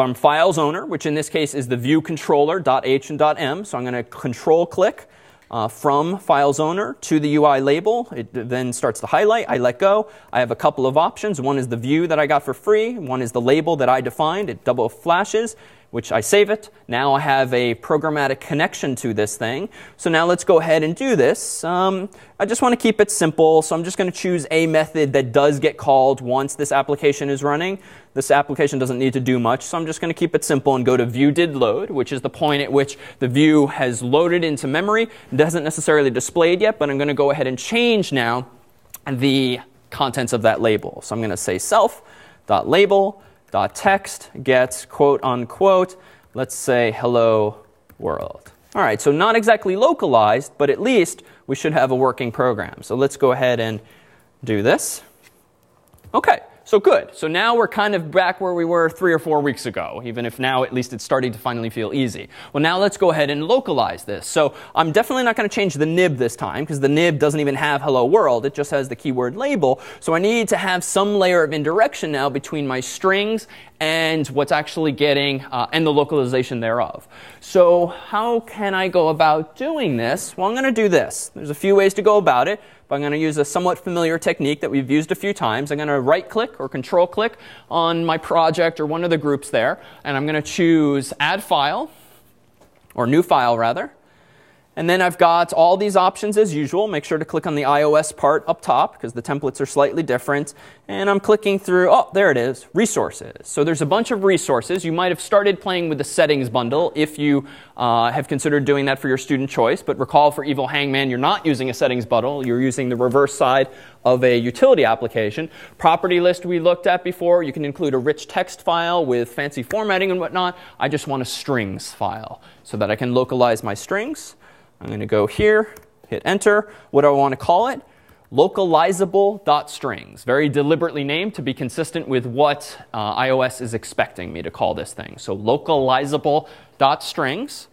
Speaker 1: From files owner, which in this case is the view controller.h and .m. So I'm going to control click uh, from files owner to the UI label. It then starts to highlight. I let go. I have a couple of options. One is the view that I got for free. One is the label that I defined. It double flashes which I save it. Now I have a programmatic connection to this thing. So now let's go ahead and do this. Um, I just want to keep it simple, so I'm just going to choose a method that does get called once this application is running. This application doesn't need to do much, so I'm just going to keep it simple and go to view did load, which is the point at which the view has loaded into memory. Doesn't necessarily displayed yet, but I'm going to go ahead and change now the contents of that label. So I'm going to say self.label dot Uh, text gets quote unquote, let's say hello world. All right, so not exactly localized, but at least we should have a working program. So let's go ahead and do this. Okay, so good. So now we're kind of back where we were three or four weeks ago, even if now at least it's starting to finally feel easy. Well, now let's go ahead and localize this. So I'm definitely not going to change the nib this time because the nib doesn't even have hello world. It just has the keyword label. So I need to have some layer of indirection now between my strings and what's actually getting, uh, and the localization thereof. So how can I go about doing this? Well, I'm going to do this. There's a few ways to go about it, but I'm going to use a somewhat familiar technique that we've used a few times. I'm going to right click or control click on my project or one of the groups there, and I'm going to choose add file, or new file rather. And then I've got all these options as usual. Make sure to click on the iOS part up top because the templates are slightly different. And I'm clicking through, oh, there it is, resources. So there's a bunch of resources. You might have started playing with the settings bundle if you uh, have considered doing that for your student choice. But recall for Evil Hangman, you're not using a settings bundle. You're using the reverse side of a utility application. Property list we looked at before. You can include a rich text file with fancy formatting and whatnot. I just want a strings file so that I can localize my strings. I'm going to go here, hit enter. What do I want to call it? Localizable.strings. Very deliberately named to be consistent with what uh, iOS is expecting me to call this thing. So localizable.strings.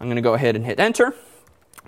Speaker 1: I'm going to go ahead and hit enter.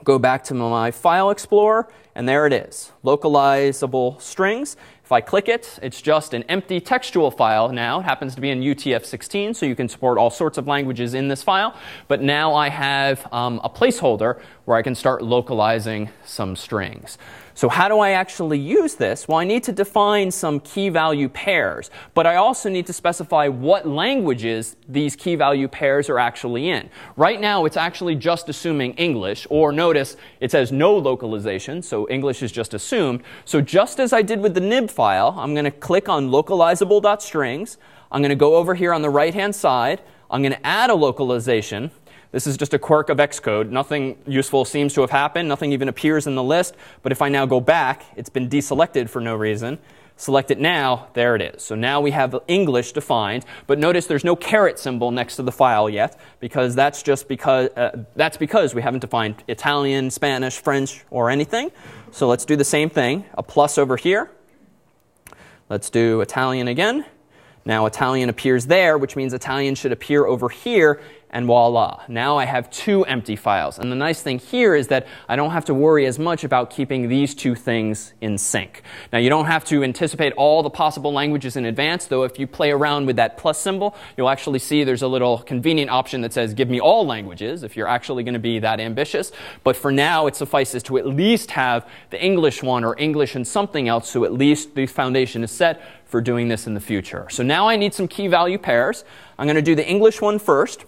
Speaker 1: Go back to my file explorer, and there it is. Localizable strings. If I click it, it's just an empty textual file now. It happens to be in UTF-16, so you can support all sorts of languages in this file. But now I have um, a placeholder where I can start localizing some strings. So how do I actually use this? Well, I need to define some key value pairs, but I also need to specify what languages these key value pairs are actually in. Right now, it's actually just assuming English, or notice it says no localization, so English is just assumed. So just as I did with the nib file, I'm going to click on localizable.strings. I'm going to go over here on the right-hand side. I'm going to add a localization. This is just a quirk of Xcode. Nothing useful seems to have happened. Nothing even appears in the list. But if I now go back, it's been deselected for no reason. Select it now, there it is. So now we have English defined, but notice there's no caret symbol next to the file yet, because that's just because, uh, that's because we haven't defined Italian, Spanish, French, or anything. So let's do the same thing. A plus over here. Let's do Italian again. Now Italian appears there, which means Italian should appear over here, and voila. Now I have two empty files. And the nice thing here is that I don't have to worry as much about keeping these two things in sync. Now you don't have to anticipate all the possible languages in advance, though if you play around with that plus symbol, you'll actually see there's a little convenient option that says give me all languages if you're actually going to be that ambitious. But for now, it suffices to at least have the English one or English and something else, so at least the foundation is set for doing this in the future. So now I need some key value pairs. I'm going to do the English one first.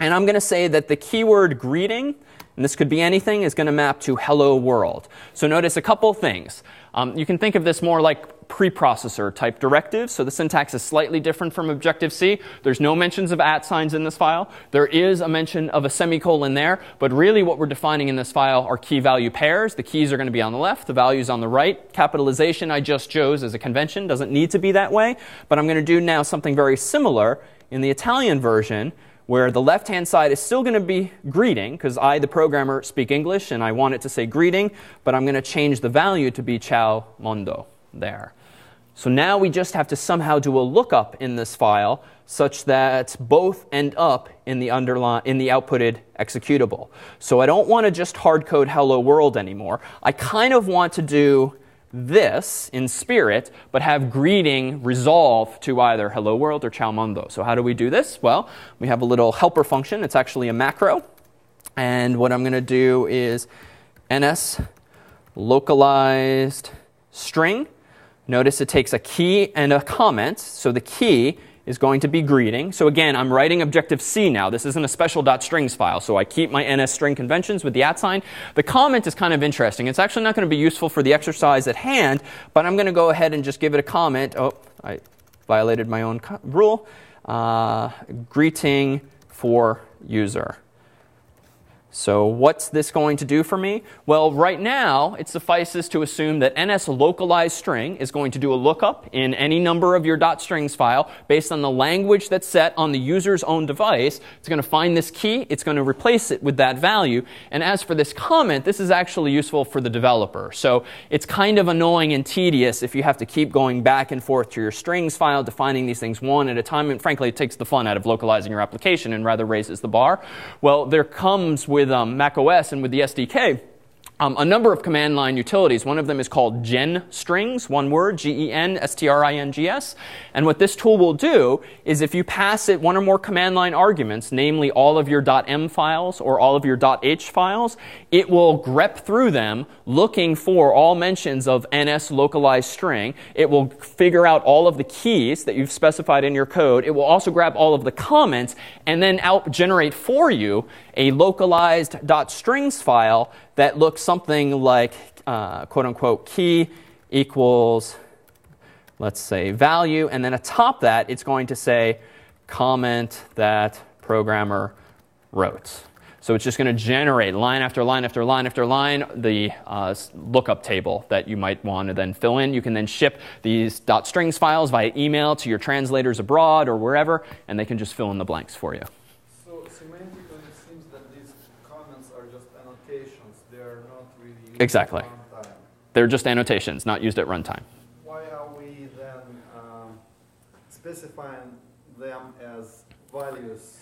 Speaker 1: And I'm going to say that the keyword greeting, and this could be anything, is going to map to hello world. So notice a couple things. Um, you can think of this more like preprocessor type directives. So the syntax is slightly different from Objective-C. There's no mentions of at signs in this file. There is a mention of a semicolon there, but really what we're defining in this file are key value pairs. The keys are going to be on the left, the values on the right. Capitalization I just chose as a convention, doesn't need to be that way, but I'm going to do now something very similar in the Italian version where the left hand side is still going to be greeting, because I, the programmer, speak English and I want it to say greeting, but I'm going to change the value to be ciao mondo there. So now we just have to somehow do a lookup in this file such that both end up in the, underline, in the outputted executable. So I don't want to just hard code hello world anymore. I kind of want to do this in spirit, but have greeting resolve to either hello world or ciao mondo. So how do we do this? Well, we have a little helper function. It's actually a macro. And what I'm going to do is ns localized string. Notice it takes a key and a comment. So the key is going to be greeting. So again, I'm writing Objective-C now. This isn't a special .strings file, so I keep my NS string conventions with the at sign. The comment is kind of interesting. It's actually not going to be useful for the exercise at hand, but I'm going to go ahead and just give it a comment. Oh, I violated my own rule. Uh, greeting for user. So what's this going to do for me? Well, right now, it suffices to assume that ns localized string is going to do a lookup in any number of your .strings file based on the language that's set on the user's own device. It's going to find this key. It's going to replace it with that value. And as for this comment, this is actually useful for the developer. So it's kind of annoying and tedious if you have to keep going back and forth to your strings file, defining these things one at a time. And frankly, it takes the fun out of localizing your application and rather raises the bar. Well, there comes with with um, Mac OS and with the SDK, um, a number of command line utilities. One of them is called genstrings, one word, G E N S T R I N G S. And what this tool will do is if you pass it one or more command line arguments, namely all of your .m files or all of your .h files, it will grep through them looking for all mentions of NS localized string. It will figure out all of the keys that you've specified in your code. It will also grab all of the comments and then out generate for you a localized .strings file that looks something like uh, quote unquote key equals, let's say, value. And then atop that, it's going to say comment that programmer wrote. So it's just going to generate line after line after line after line the uh, lookup table that you might want to then fill in. You can then ship these dot .strings files via email to your translators abroad or wherever, and they can just fill in the blanks for you.
Speaker 2: So semantically, it seems that these comments are just annotations. They are not really used
Speaker 1: Exactly. They're just annotations, not used at runtime.
Speaker 2: Why are we then um, specifying them as values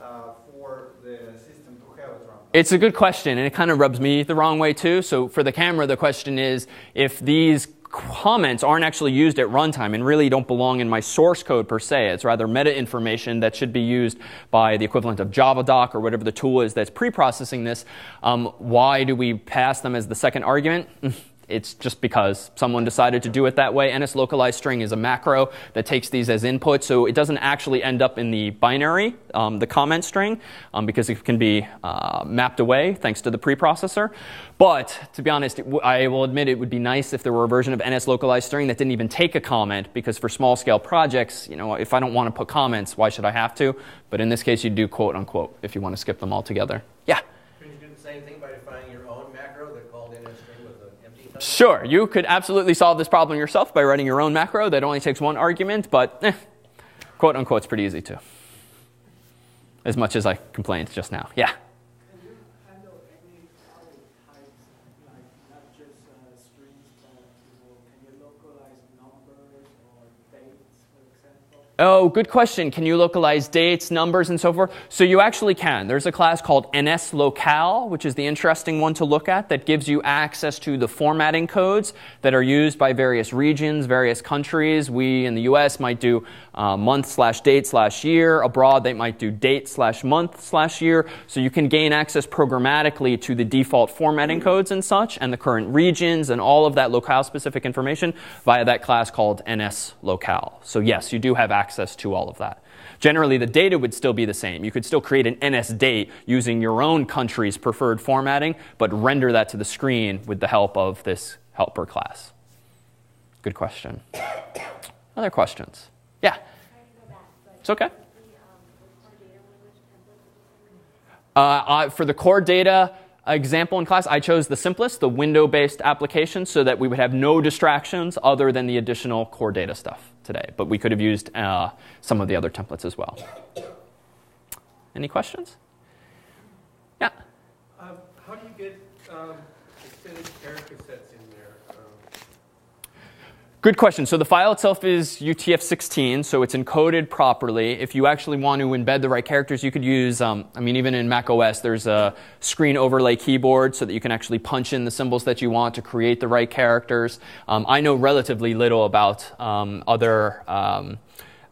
Speaker 2: uh, for the system to have at runtime?
Speaker 1: It's a good question, and it kind of rubs me the wrong way too. So for the camera, the question is if these comments aren't actually used at runtime and really don't belong in my source code per se. It's rather meta information that should be used by the equivalent of JavaDoc or whatever the tool is that's pre-processing this. Um, why do we pass them as the second argument? It's just because someone decided to do it that way. NS localized string is a macro that takes these as input, so it doesn't actually end up in the binary, um, the comment string, um, because it can be uh, mapped away thanks to the preprocessor. But to be honest, I will admit it would be nice if there were a version of NS localized string that didn't even take a comment, because for small scale projects, you know, if I don't want to put comments, why should I have to? But in this case, you do quote unquote if you want to skip them altogether. Yeah.
Speaker 3: Couldn't you do the same thing by defining your own macro that called in a string with an empty type?
Speaker 1: Sure, you could absolutely solve this problem yourself by writing your own macro that only takes one argument, but eh, quote unquote, it's pretty easy too. As much as I complained just now. Yeah.
Speaker 4: Can you handle any other types, like not just uh, strings, but you know, can you localize numbers or dates, for example?
Speaker 1: Oh, good question. Can you localize dates, numbers, and so forth? So you actually can. There's a class called NSLocale, which is the interesting one to look at, that gives you access to the formatting codes that are used by various regions, various countries. We in the US might do uh, month slash date slash year. Abroad, they might do date slash month slash year. So you can gain access programmatically to the default formatting codes and such, and the current regions and all of that locale specific information via that class called NSLocale. So yes, you do have access to all of that. Generally, the data would still be the same. You could still create an NS date using your own country's preferred formatting, but render that to the screen with the help of this helper class. Good question. Other questions? Yeah, it's okay. Uh, uh, for the core data example in class, I chose the simplest, the window based application, so that we would have no distractions other than the additional core data stuff today. But we could have used uh, some of the other templates as well. Any questions? Yeah.
Speaker 3: Um, how do you get um, extended character sets in there? Um,
Speaker 1: Good question. So the file itself is UTF-16, so it's encoded properly. If you actually want to embed the right characters, you could use, um, I mean, even in Mac OS, there's a screen overlay keyboard so that you can actually punch in the symbols that you want to create the right characters. Um, I know relatively little about um, other um,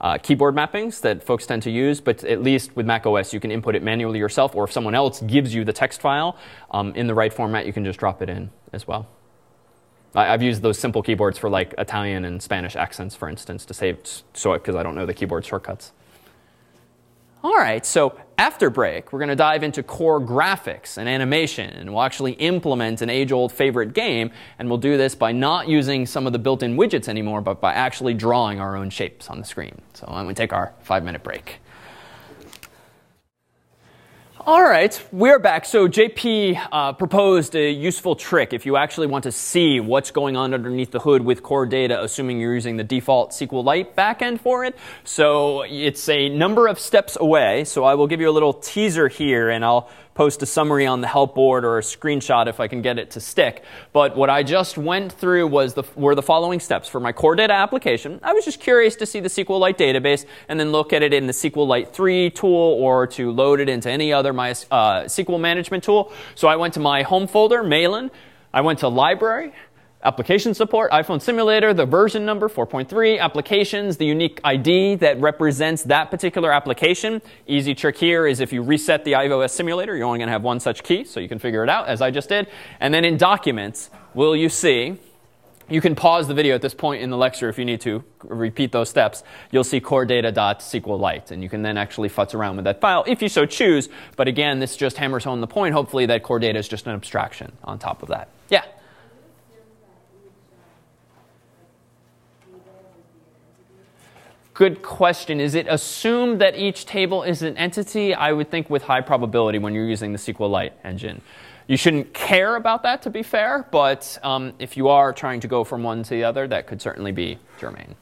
Speaker 1: uh, keyboard mappings that folks tend to use, but at least with Mac OS, you can input it manually yourself, or if someone else gives you the text file um, in the right format, you can just drop it in as well. I- I've used those simple keyboards for like Italian and Spanish accents, for instance, to save so because I don't know the keyboard shortcuts. All right, so after break, we're going to dive into core graphics and animation, and we'll actually implement an age-old favorite game, and we'll do this by not using some of the built-in widgets anymore, but by actually drawing our own shapes on the screen. So I'm going to take our five-minute break. All right, we're back. So JP uh, proposed a useful trick if you actually want to see what's going on underneath the hood with core data, assuming you're using the default SQLite backend for it. So it's a number of steps away. So I will give you a little teaser here, and I'll post a summary on the help board or a screenshot if I can get it to stick. But what I just went through was the, were the following steps. For my core data application, I was just curious to see the SQLite database and then look at it in the SQLite 3 tool or to load it into any other my, uh, SQL management tool. So I went to my home folder, malan. I went to library application support, iPhone simulator, the version number 4.3, applications, the unique ID that represents that particular application. Easy trick here is if you reset the iOS simulator, you're only going to have one such key, so you can figure it out as I just did. And then in documents, will you see, you can pause the video at this point in the lecture if you need to repeat those steps. You'll see core data.sqlite, and you can then actually futz around with that file if you so choose. But again, this just hammers home the point, hopefully, that core data is just an abstraction on top of that. Yeah? Good question. Is it assumed that each table is an entity? I would think with high probability when you're using the SQLite engine. You shouldn't care about that, to be fair, but um, if you are trying to go from one to the other, that could certainly be germane.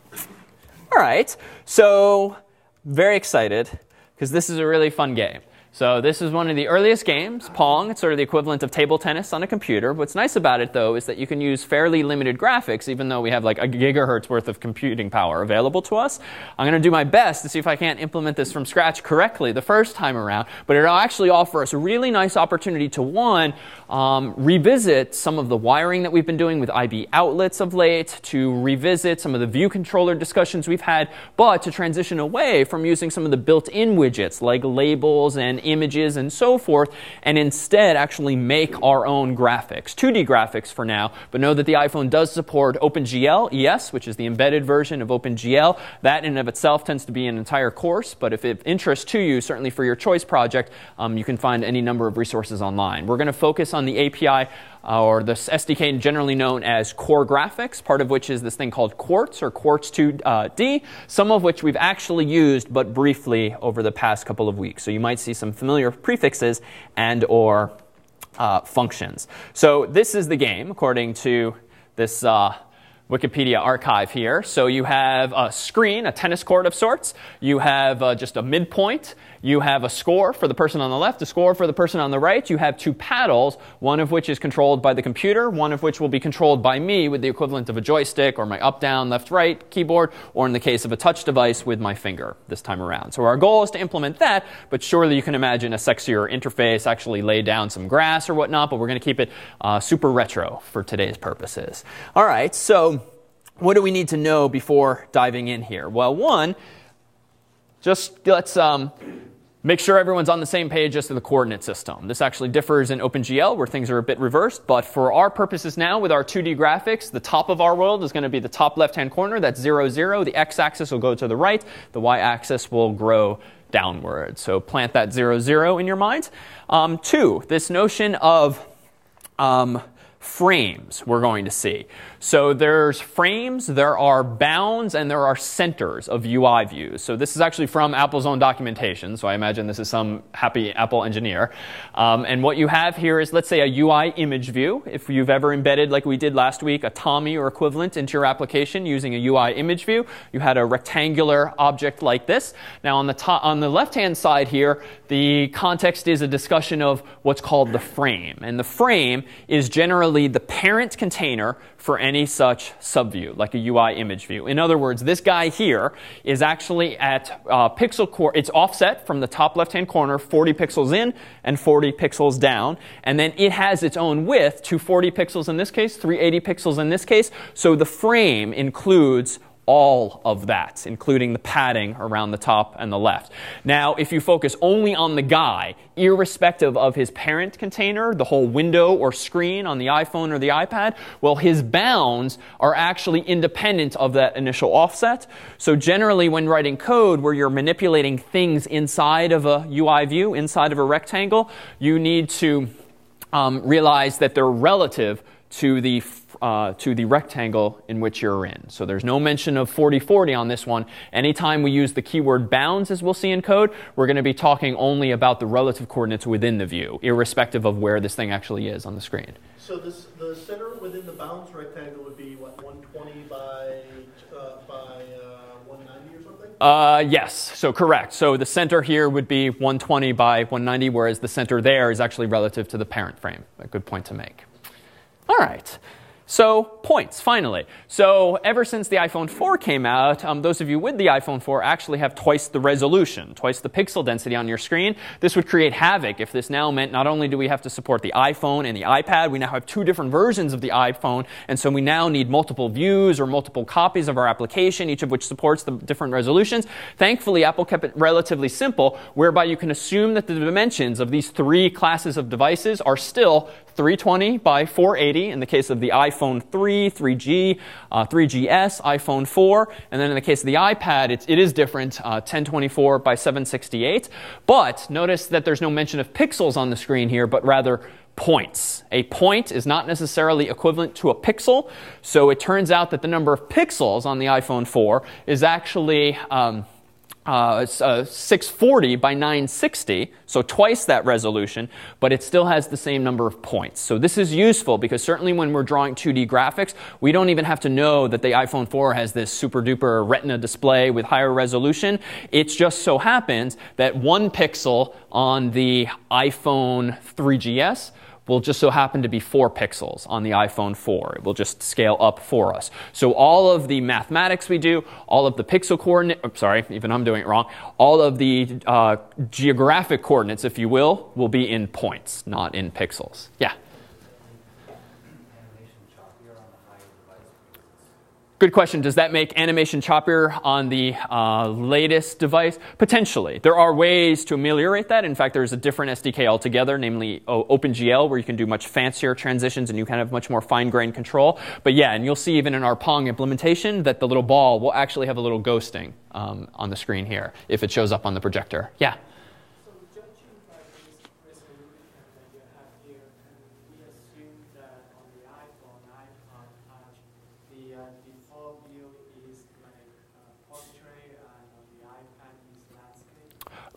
Speaker 1: All right, so very excited because this is a really fun game. So this is one of the earliest games, Pong. It's sort of the equivalent of table tennis on a computer. What's nice about it, though, is that you can use fairly limited graphics, even though we have like a gigahertz worth of computing power available to us. I'm going to do my best to see if I can't implement this from scratch correctly the first time around, but it'll actually offer us a really nice opportunity to, one, um, revisit some of the wiring that we've been doing with IB outlets of late, to revisit some of the view controller discussions we've had, but to transition away from using some of the built-in widgets like labels and images and so forth, and instead actually make our own graphics. 2D graphics for now, but know that the iPhone does support OpenGL ES, which is the embedded version of OpenGL. That in and of itself tends to be an entire course, but if it interests to you, certainly for your choice project, um, you can find any number of resources online. We're going to focus on the API or the SDK generally known as Core Graphics, part of which is this thing called Quartz or Quartz 2D, uh, some of which we've actually used but briefly over the past couple of weeks. So you might see some familiar prefixes and or uh, functions. So this is the game according to this uh, Wikipedia archive here. So you have a screen, a tennis court of sorts. You have uh, just a midpoint. You have a score for the person on the left, a score for the person on the right. You have two paddles, one of which is controlled by the computer, one of which will be controlled by me with the equivalent of a joystick or my up, down, left, right keyboard, or in the case of a touch device with my finger this time around. So our goal is to implement that, but surely you can imagine a sexier interface, actually lay down some grass or whatnot, but we're going to keep it uh, super retro for today's purposes. All right, so what do we need to know before diving in here? Well, one, just let's um, make sure everyone's on the same page as to the coordinate system. This actually differs in OpenGL where things are a bit reversed, but for our purposes now with our 2D graphics, the top of our world is going to be the top left-hand corner. That's 0, 0. The x-axis will go to the right. The y-axis will grow downward. So plant that 0, 0 in your mind. Um, two, this notion of um, frames we're going to see. So there's frames, there are bounds, and there are centers of UI views. So this is actually from Apple's own documentation. So I imagine this is some happy Apple engineer. Um, and what you have here is, let's say, a UI image view. If you've ever embedded, like we did last week, a Tommy or equivalent into your application using a UI image view, you had a rectangular object like this. Now on the, top, on the left-hand side here, the context is a discussion of what's called the frame. And the frame is generally the parent container for any such subview, like a UI image view. In other words, this guy here is actually at uh, pixel core, it's offset from the top left-hand corner 40 pixels in and 40 pixels down. And then it has its own width, 240 pixels in this case, 380 pixels in this case. So the frame includes all of that, including the padding around the top and the left. Now, if you focus only on the guy, irrespective of his parent container, the whole window or screen on the iPhone or the iPad, well, his bounds are actually independent of that initial offset. So generally, when writing code where you're manipulating things inside of a UI view, inside of a rectangle, you need to um, realize that they're relative to the uh, to the rectangle in which you're in. So there's no mention of 4040 on this one. Anytime we use the keyword bounds, as we'll see in code, we're going to be talking only about the relative coordinates within the view, irrespective of where this thing actually is on the screen.
Speaker 3: So this, the center within the bounds rectangle would be what 120 by uh, by uh, 190 or something?
Speaker 1: Uh, yes, so correct. So the center here would be 120 by 190, whereas the center there is actually relative to the parent frame. A good point to make. All right. So points, finally. So ever since the iPhone 4 came out, um, those of you with the iPhone 4 actually have twice the resolution, twice the pixel density on your screen. This would create havoc if this now meant not only do we have to support the iPhone and the iPad, we now have two different versions of the iPhone, and so we now need multiple views or multiple copies of our application, each of which supports the different resolutions. Thankfully, Apple kept it relatively simple, whereby you can assume that the dimensions of these three classes of devices are still 320 by 480 in the case of the iPhone 3, 3G, uh, 3GS, iPhone 4, and then in the case of the iPad, it's, it is different, uh, 1024 by 768. But notice that there's no mention of pixels on the screen here, but rather points. A point is not necessarily equivalent to a pixel, so it turns out that the number of pixels on the iPhone 4 is actually um, uh, uh, 640 by 960, so twice that resolution, but it still has the same number of points. So this is useful because certainly when we're drawing 2D graphics, we don't even have to know that the iPhone 4 has this super duper retina display with higher resolution. It just so happens that one pixel on the iPhone 3GS will just so happen to be 4 pixels on the iPhone 4. It will just scale up for us. So all of the mathematics we do, all of the pixel coordinate, oh, sorry, even I'm doing it wrong, all of the uh, geographic coordinates, if you will, will be in points, not in pixels. Yeah? Good question. Does that make animation choppier on the uh, latest device? Potentially. There are ways to ameliorate that. In fact, there's a different SDK altogether, namely OpenGL, where you can do much fancier transitions and you can have much more fine-grained control. But yeah, and you'll see even in our Pong implementation that the little ball will actually have a little ghosting um, on the screen here if it shows up on the projector. Yeah?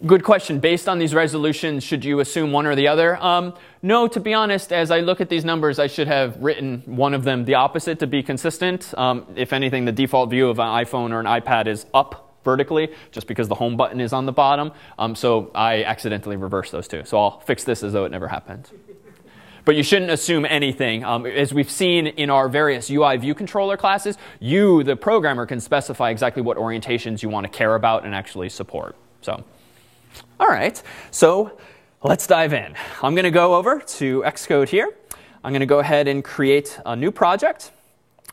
Speaker 1: Good question. Based on these resolutions, should you assume one or the other? Um, no, to be honest, as I look at these numbers, I should have written one of them the opposite to be consistent. Um, if anything, the default view of an iPhone or an iPad is up vertically, just because the home button is on the bottom. Um, so I accidentally reversed those two. So I'll fix this as though it never happened. But you shouldn't assume anything. Um, as we've seen in our various UI view controller classes, you, the programmer, can specify exactly what orientations you want to care about and actually support. So. All right, so let's dive in. I'm going to go over to Xcode here. I'm going to go ahead and create a new project.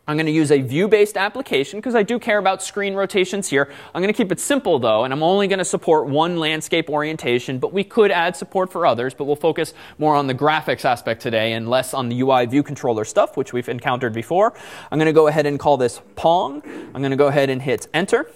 Speaker 1: I'm going to use a view-based application because I do care about screen rotations here. I'm going to keep it simple though, and I'm only going to support one landscape orientation, but we could add support for others, but we'll focus more on the graphics aspect today and less on the UI view controller stuff, which we've encountered before. I'm going to go ahead and call this Pong. I'm going to go ahead and hit enter,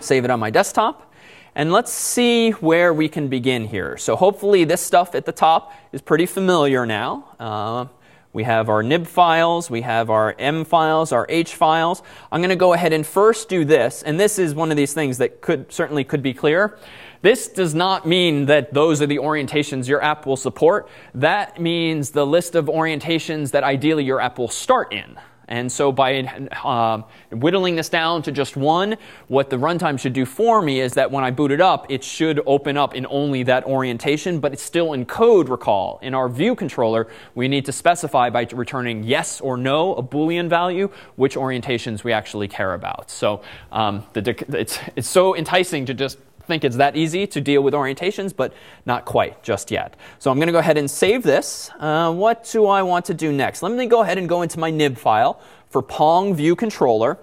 Speaker 1: save it on my desktop. And let's see where we can begin here. So hopefully this stuff at the top is pretty familiar now. Uh, we have our nib files, we have our m files, our h files. I'm going to go ahead and first do this, and this is one of these things that could certainly could be clear. This does not mean that those are the orientations your app will support. That means the list of orientations that ideally your app will start in. And so by uh, whittling this down to just one, what the runtime should do for me is that when I boot it up, it should open up in only that orientation, but it's still in code, recall. In our view controller, we need to specify by returning yes or no, a Boolean value, which orientations we actually care about. So um, the, it's, it's so enticing to just think it's that easy to deal with orientations, but not quite just yet. So I'm going to go ahead and save this. Uh, what do I want to do next? Let me go ahead and go into my nib file for Pong View Controller.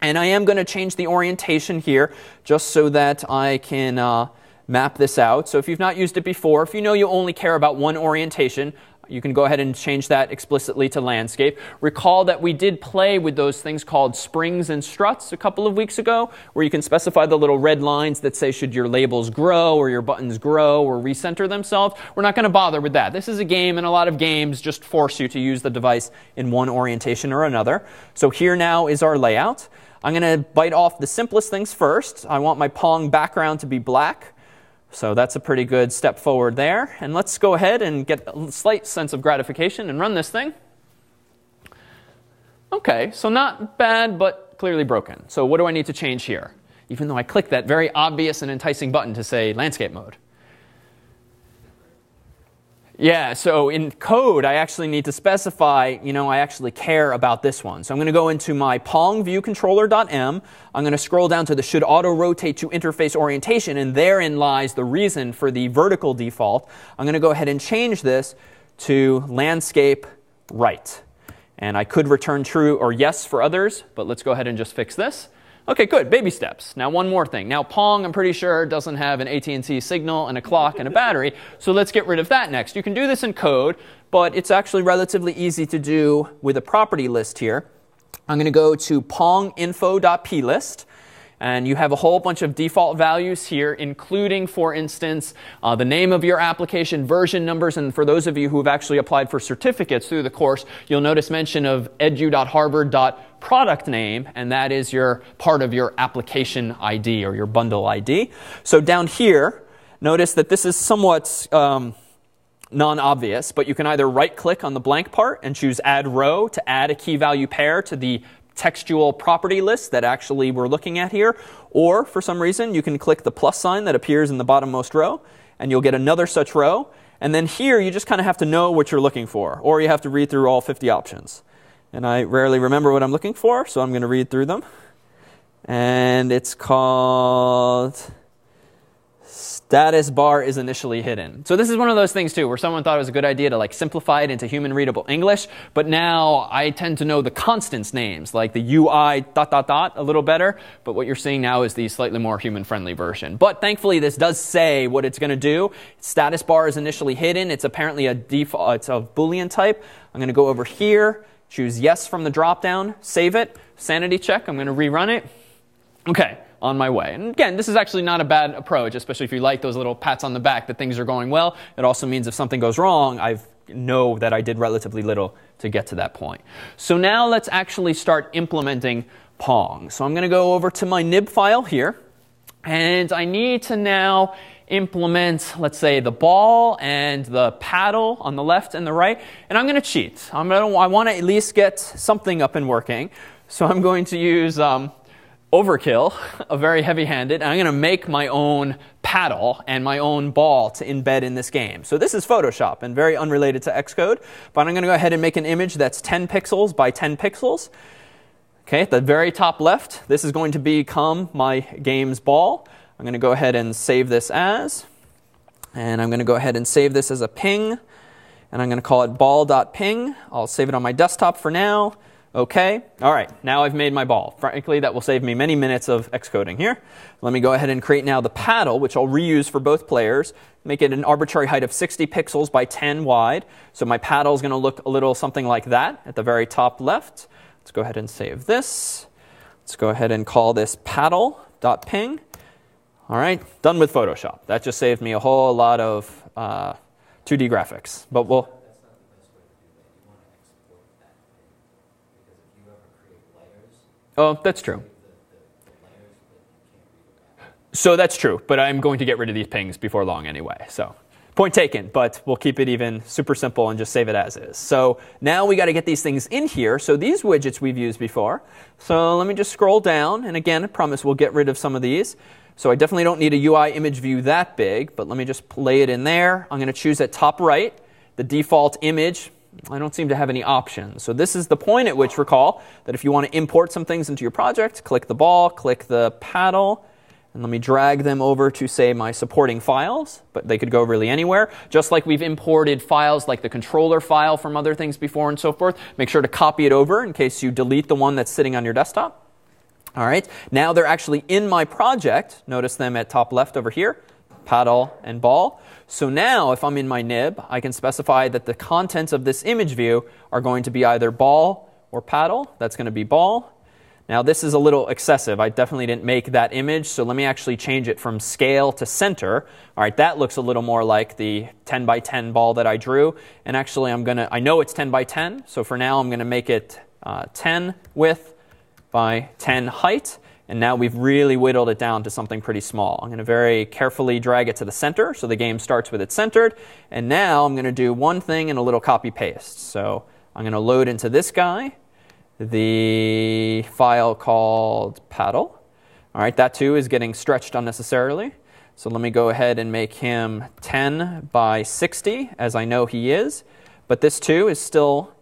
Speaker 1: And I am going to change the orientation here just so that I can uh, map this out. So if you've not used it before, if you know you only care about one orientation, you can go ahead and change that explicitly to landscape. Recall that we did play with those things called springs and struts a couple of weeks ago, where you can specify the little red lines that say should your labels grow or your buttons grow or recenter themselves. We're not going to bother with that. This is a game, and a lot of games just force you to use the device in one orientation or another. So here now is our layout. I'm going to bite off the simplest things first. I want my Pong background to be black. So that's a pretty good step forward there. And let's go ahead and get a slight sense of gratification and run this thing. Okay, so not bad, but clearly broken. So what do I need to change here? even though I clicked that very obvious and enticing button to say landscape mode. Yeah, so in code, I actually need to specify, you know, I actually care about this one. So I'm going to go into my Pong view controller.m. I'm going to scroll down to the should auto rotate to interface orientation, and therein lies the reason for the vertical default. I'm going to go ahead and change this to landscape right. And I could return true or yes for others, but let's go ahead and just fix this. Okay, good. Baby steps. Now one more thing. Now Pong, I'm pretty sure, doesn't have an AT&T signal and a clock and a battery, so let's get rid of that next. You can do this in code, but it's actually relatively easy to do with a property list here. I'm going to go to ponginfo.plist, and you have a whole bunch of default values here, including, for instance, uh, the name of your application, version numbers, and for those of you who have actually applied for certificates through the course, you'll notice mention of edu.harvard.product name, and that is your part of your application ID or your bundle ID. So down here, notice that this is somewhat um, non-obvious, but you can either right-click on the blank part and choose Add Row to add a key value pair to the textual property list that actually we're looking at here. Or for some reason, you can click the plus sign that appears in the bottommost row, and you'll get another such row. And then here, you just kind of have to know what you're looking for, or you have to read through all 50 options. And I rarely remember what I'm looking for, so I'm going to read through them. And it's called status bar is initially hidden. So this is one of those things too, where someone thought it was a good idea to like simplify it into human readable English, but now I tend to know the constants names, like the UI dot dot dot a little better, but what you're seeing now is the slightly more human friendly version. But thankfully this does say what it's going to do. Status bar is initially hidden. It's apparently a default, it's a boolean type. I'm going to go over here, choose yes from the dropdown, save it, sanity check. I'm going to rerun it. Okay, on my way. And again, this is actually not a bad approach, especially if you like those little pats on the back that things are going well. It also means if something goes wrong, I know that I did relatively little to get to that point. So now let's actually start implementing Pong. So I'm going to go over to my nib file here, and I need to now implement, let's say, the ball and the paddle on the left and the right. And I'm going to cheat. I'm gonna, I want to at least get something up and working. So I'm going to use um, overkill, a very heavy handed, and I'm going to make my own paddle and my own ball to embed in this game. So this is Photoshop and very unrelated to Xcode, but I'm going to go ahead and make an image that's 10 pixels by 10 pixels. Okay, at the very top left, this is going to become my game's ball. I'm going to go ahead and save this as, and I'm going to go ahead and save this as a ping, and I'm going to call it ball.ping. I'll save it on my desktop for now. Okay, all right, now I've made my ball. Frankly, that will save me many minutes of Xcoding here. Let me go ahead and create now the paddle, which I'll reuse for both players. Make it an arbitrary height of 60 pixels by 10 wide. So my paddle is going to look a little something like that at the very top left. Let's go ahead and save this. Let's go ahead and call this paddle.ping. All right, done with Photoshop. That just saved me a whole lot of uh, 2D graphics. But we'll Oh, that's true. So that's true, but I'm going to get rid of these pings before long anyway. So point taken, but we'll keep it even super simple and just save it as is. So now we got to get these things in here. So these widgets we've used before. So let me just scroll down. And again, I promise we'll get rid of some of these. So I definitely don't need a UI image view that big, but let me just lay it in there. I'm going to choose at top right the default image I don't seem to have any options. So this is the point at which, recall, that if you want to import some things into your project, click the ball, click the paddle, and let me drag them over to, say, my supporting files, but they could go really anywhere. Just like we've imported files like the controller file from other things before and so forth, make sure to copy it over in case you delete the one that's sitting on your desktop. All right, now they're actually in my project. Notice them at top left over here, paddle and ball. So now, if I'm in my nib, I can specify that the contents of this image view are going to be either ball or paddle. That's going to be ball. Now, this is a little excessive. I definitely didn't make that image, so let me actually change it from scale to center. All right, that looks a little more like the 10 by 10 ball that I drew. And actually, I'm going to, I know it's 10 by 10, so for now, I'm going to make it uh, 10 width by 10 height. And now we've really whittled it down to something pretty small. I'm going to very carefully drag it to the center so the game starts with it centered. And now I'm going to do one thing and a little copy paste. So I'm going to load into this guy the file called paddle. All right, that too is getting stretched unnecessarily. So let me go ahead and make him 10 by 60, as I know he is. But this too is still,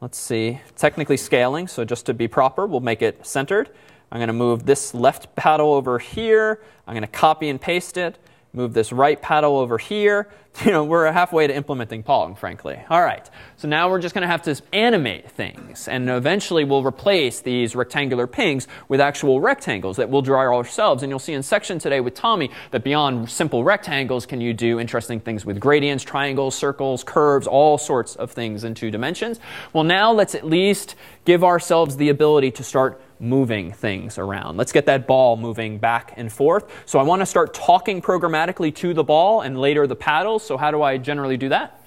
Speaker 1: let's see, technically scaling. So just to be proper, we'll make it centered. I'm going to move this left paddle over here. I'm going to copy and paste it move this right paddle over here. You know, we're halfway to implementing Pong, frankly. All right, so now we're just going to have to animate things, and eventually we'll replace these rectangular pings with actual rectangles that we'll draw ourselves. And you'll see in section today with Tommy that beyond simple rectangles, can you do interesting things with gradients, triangles, circles, curves, all sorts of things in two dimensions. Well, now let's at least give ourselves the ability to start moving things around. Let's get that ball moving back and forth. So I want to start talking programmatically to the ball and later the paddles. So how do I generally do that?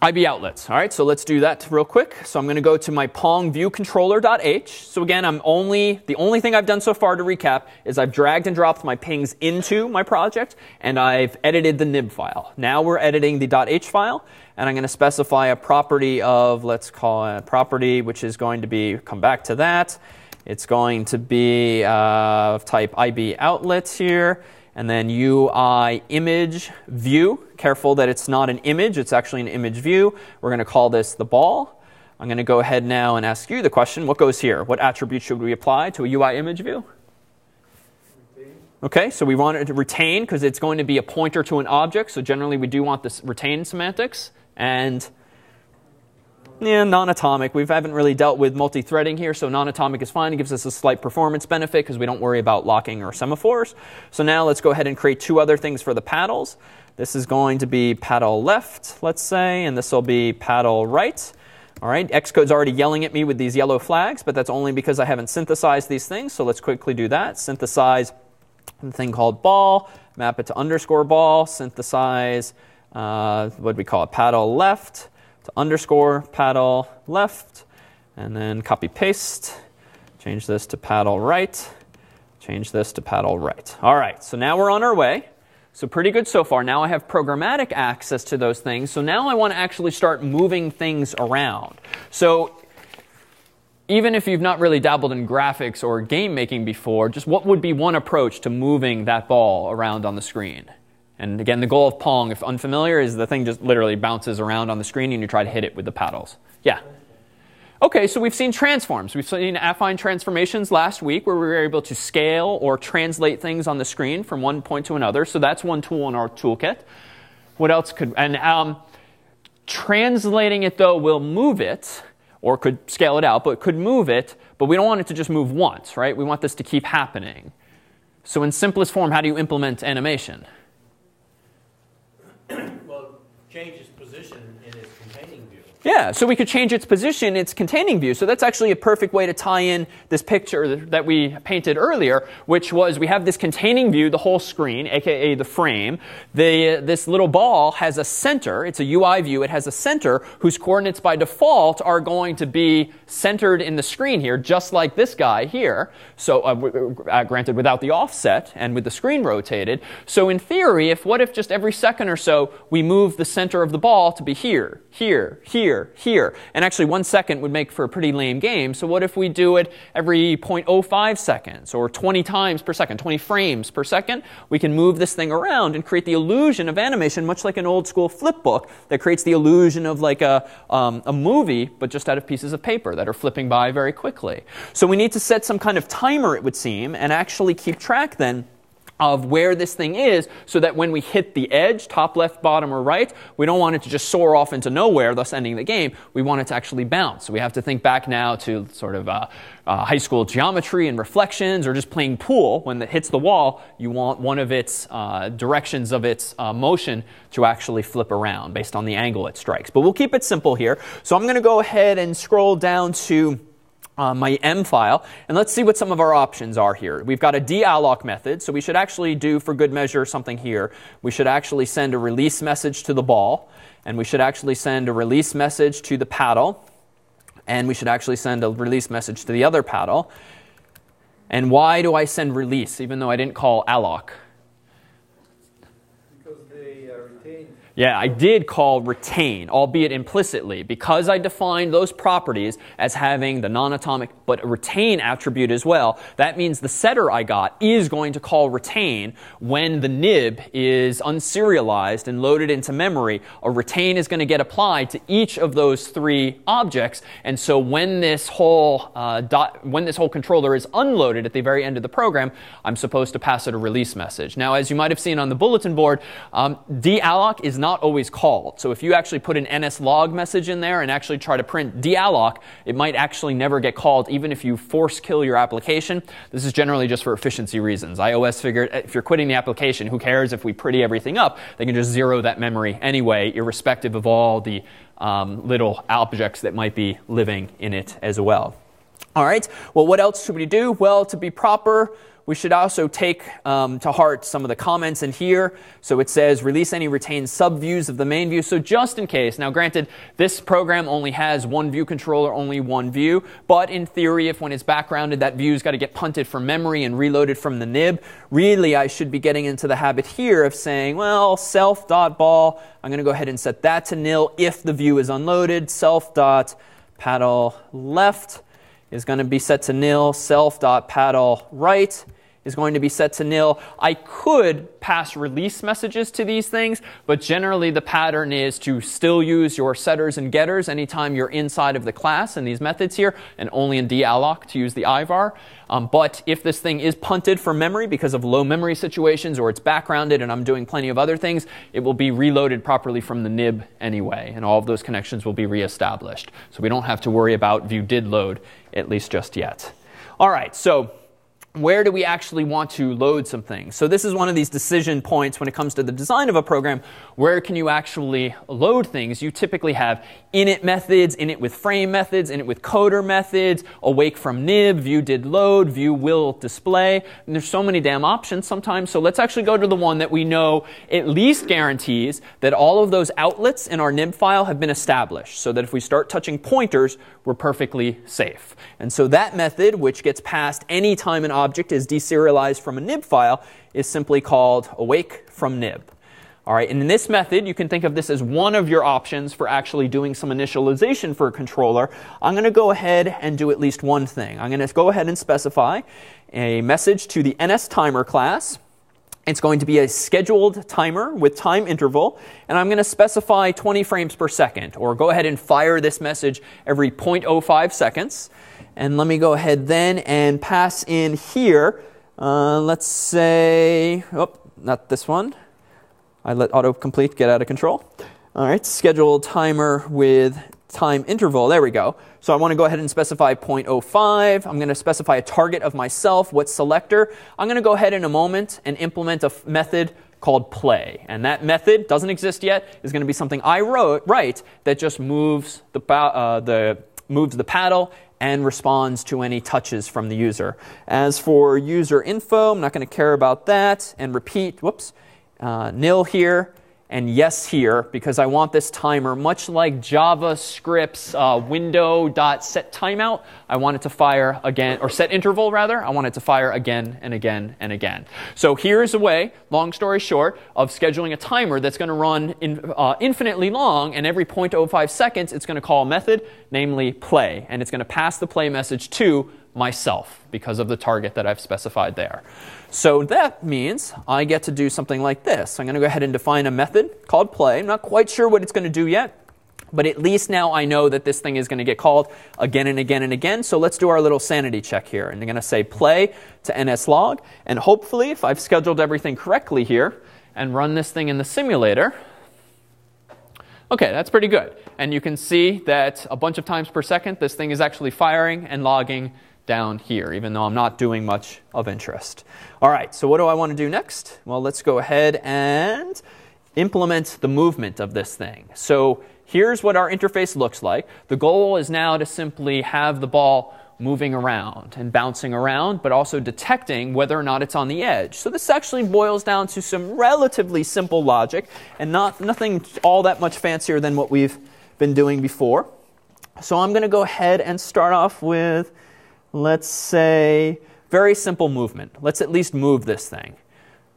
Speaker 1: IB outlets. All right, so let's do that real quick. So I'm going to go to my Pong view controller.h. So again, I'm only the only thing I've done so far to recap is I've dragged and dropped my pings into my project and I've edited the nib file. Now we're editing the .h file and I'm going to specify a property of let's call it a property which is going to be come back to that. It's going to be uh, type IB outlets here and then UI image view. Careful that it's not an image, it's actually an image view. We're going to call this the ball. I'm going to go ahead now and ask you the question, what goes here? What attribute should we apply to a UI image view? Okay, so we want it to retain because it's going to be a pointer to an object. So generally we do want this retain semantics. And yeah, non-atomic. We haven't really dealt with multi-threading here, so non-atomic is fine. It gives us a slight performance benefit because we don't worry about locking or semaphores. So now let's go ahead and create two other things for the paddles. This is going to be paddle left, let's say, and this will be paddle right. All right, Xcode's already yelling at me with these yellow flags, but that's only because I haven't synthesized these things. So let's quickly do that. Synthesize the thing called ball, map it to underscore ball, synthesize, uh, what do we call it, paddle left to underscore paddle left, and then copy paste. Change this to paddle right. Change this to paddle right. All right, so now we're on our way. So pretty good so far. Now I have programmatic access to those things. So now I want to actually start moving things around. So even if you've not really dabbled in graphics or game making before, just what would be one approach to moving that ball around on the screen? And again, the goal of Pong, if unfamiliar, is the thing just literally bounces around on the screen and you try to hit it with the paddles. Yeah. Okay, so we've seen transforms. We've seen affine transformations last week where we were able to scale or translate things on the screen from one point to another. So that's one tool in our toolkit. What else could, and um, translating it though will move it or could scale it out, but could move it, but we don't want it to just move once, right? We want this to keep happening. So in simplest form, how do you implement animation?
Speaker 3: Well, change its position in its containing view.
Speaker 1: Yeah, so we could change its position, its containing view. So that's actually a perfect way to tie in this picture that we painted earlier, which was we have this containing view, the whole screen, aka the frame. The, this little ball has a center. It's a UI view. It has a center whose coordinates by default are going to be centered in the screen here, just like this guy here. So uh, uh, granted, without the offset and with the screen rotated. So in theory, if what if just every second or so we move the center of the ball to be here, here, here, here. And actually, one second would make for a pretty lame game. So what if we do it every 0.05 seconds or 20 times per second, 20 frames per second? We can move this thing around and create the illusion of animation, much like an old school flip book that creates the illusion of like a, um, a movie, but just out of pieces of paper that are flipping by very quickly. So we need to set some kind of timer, it would seem, and actually keep track then of where this thing is so that when we hit the edge, top left, bottom, or right, we don't want it to just soar off into nowhere, thus ending the game. We want it to actually bounce. So we have to think back now to sort of uh, uh, high school geometry and reflections or just playing pool. When it hits the wall, you want one of its uh, directions of its uh, motion to actually flip around based on the angle it strikes. But we'll keep it simple here. So I'm going to go ahead and scroll down to uh, my M file, and let's see what some of our options are here. We've got a dealloc method, so we should actually do, for good measure, something here. We should actually send a release message to the ball, and we should actually send a release message to the paddle, and we should actually send a release message to the other paddle. And why do I send release, even though I didn't call alloc?
Speaker 2: Because they uh, retain
Speaker 1: Yeah, I did call retain, albeit implicitly, because I defined those properties as having the non-atomic but retain attribute as well. That means the setter I got is going to call retain when the nib is unserialized and loaded into memory. A retain is going to get applied to each of those three objects, and so when this whole uh, dot, when this whole controller is unloaded at the very end of the program, I'm supposed to pass it a release message. Now, as you might have seen on the bulletin board, um, dealloc is not always called. So if you actually put an nslog message in there and actually try to print dealloc, it might actually never get called even if you force kill your application. This is generally just for efficiency reasons. iOS figured if you're quitting the application, who cares if we pretty everything up? They can just zero that memory anyway, irrespective of all the um, little objects that might be living in it as well. All right, well, what else should we do? Well, to be proper, we should also take um, to heart some of the comments in here. So it says release any retained subviews of the main view. So just in case, now granted, this program only has one view controller, only one view. But in theory, if when it's backgrounded, that view's got to get punted from memory and reloaded from the nib, really I should be getting into the habit here of saying, well, self.ball, I'm going to go ahead and set that to nil if the view is unloaded. Self.paddle left is going to be set to nil. Self.paddle right is going to be set to nil. I could pass release messages to these things, but generally the pattern is to still use your setters and getters anytime you're inside of the class in these methods here, and only in dealloc to use the ivar. Um, but if this thing is punted from memory because of low memory situations or it's backgrounded and I'm doing plenty of other things, it will be reloaded properly from the nib anyway, and all of those connections will be reestablished. So we don't have to worry about view did load, at least just yet. All right, so where do we actually want to load some things? So this is one of these decision points when it comes to the design of a program. Where can you actually load things? You typically have init methods, init with frame methods, init with coder methods, awake from nib, view did load, view will display. And there's so many damn options sometimes. So let's actually go to the one that we know at least guarantees that all of those outlets in our nib file have been established so that if we start touching pointers, we're perfectly safe. And so that method, which gets passed anytime an object is deserialized from a nib file, is simply called awake from nib. All right, and in this method, you can think of this as one of your options for actually doing some initialization for a controller. I'm going to go ahead and do at least one thing. I'm going to go ahead and specify a message to the NSTimer class. It's going to be a scheduled timer with time interval, and I'm going to specify 20 frames per second, or go ahead and fire this message every 0.05 seconds. And let me go ahead then and pass in here, uh, let's say, oh, not this one. I let autocomplete get out of control. All right, schedule timer with time interval. There we go. So I want to go ahead and specify 0.05. I'm going to specify a target of myself, what selector. I'm going to go ahead in a moment and implement a method called play. And that method doesn't exist yet. Is going to be something I wrote, write that just moves the, uh, the moves the paddle and responds to any touches from the user. As for user info, I'm not going to care about that. And repeat, whoops, uh, nil here and yes here because I want this timer, much like JavaScript's uh, window.setTimeout, I want it to fire again, or set interval rather, I want it to fire again and again and again. So here's a way, long story short, of scheduling a timer that's going to run in, uh, infinitely long, and every 0.05 seconds it's going to call a method, namely play, and it's going to pass the play message to myself because of the target that I've specified there. So that means I get to do something like this. I'm going to go ahead and define a method called play. I'm not quite sure what it's going to do yet, but at least now I know that this thing is going to get called again and again and again. So let's do our little sanity check here. And I'm going to say play to nslog. And hopefully, if I've scheduled everything correctly here and run this thing in the simulator, okay, that's pretty good. And you can see that a bunch of times per second, this thing is actually firing and logging down here, even though I'm not doing much of interest. All right, so what do I want to do next? Well, let's go ahead and implement the movement of this thing. So here's what our interface looks like. The goal is now to simply have the ball moving around and bouncing around, but also detecting whether or not it's on the edge. So this actually boils down to some relatively simple logic and not nothing all that much fancier than what we've been doing before. So I'm going to go ahead and start off with let's say, very simple movement. Let's at least move this thing.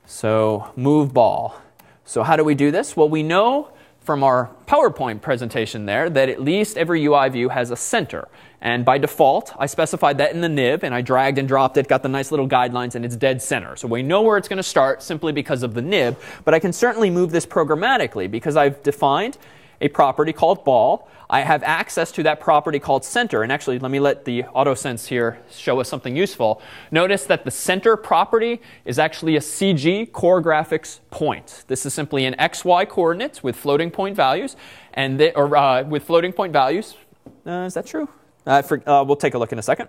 Speaker 1: So move ball. So how do we do this? Well, we know from our PowerPoint presentation there that at least every UI view has a center. And by default, I specified that in the nib, and I dragged and dropped it, got the nice little guidelines, and it's dead center. So we know where it's going to start simply because of the nib, but I can certainly move this programmatically because I've defined a property called ball. I have access to that property called center. And actually, let me let the AutoSense here show us something useful. Notice that the center property is actually a CG core graphics point. This is simply an XY coordinates with floating point values, and they, or uh, with floating point values. Uh, is that true? Uh, for, we'll take a look in a second.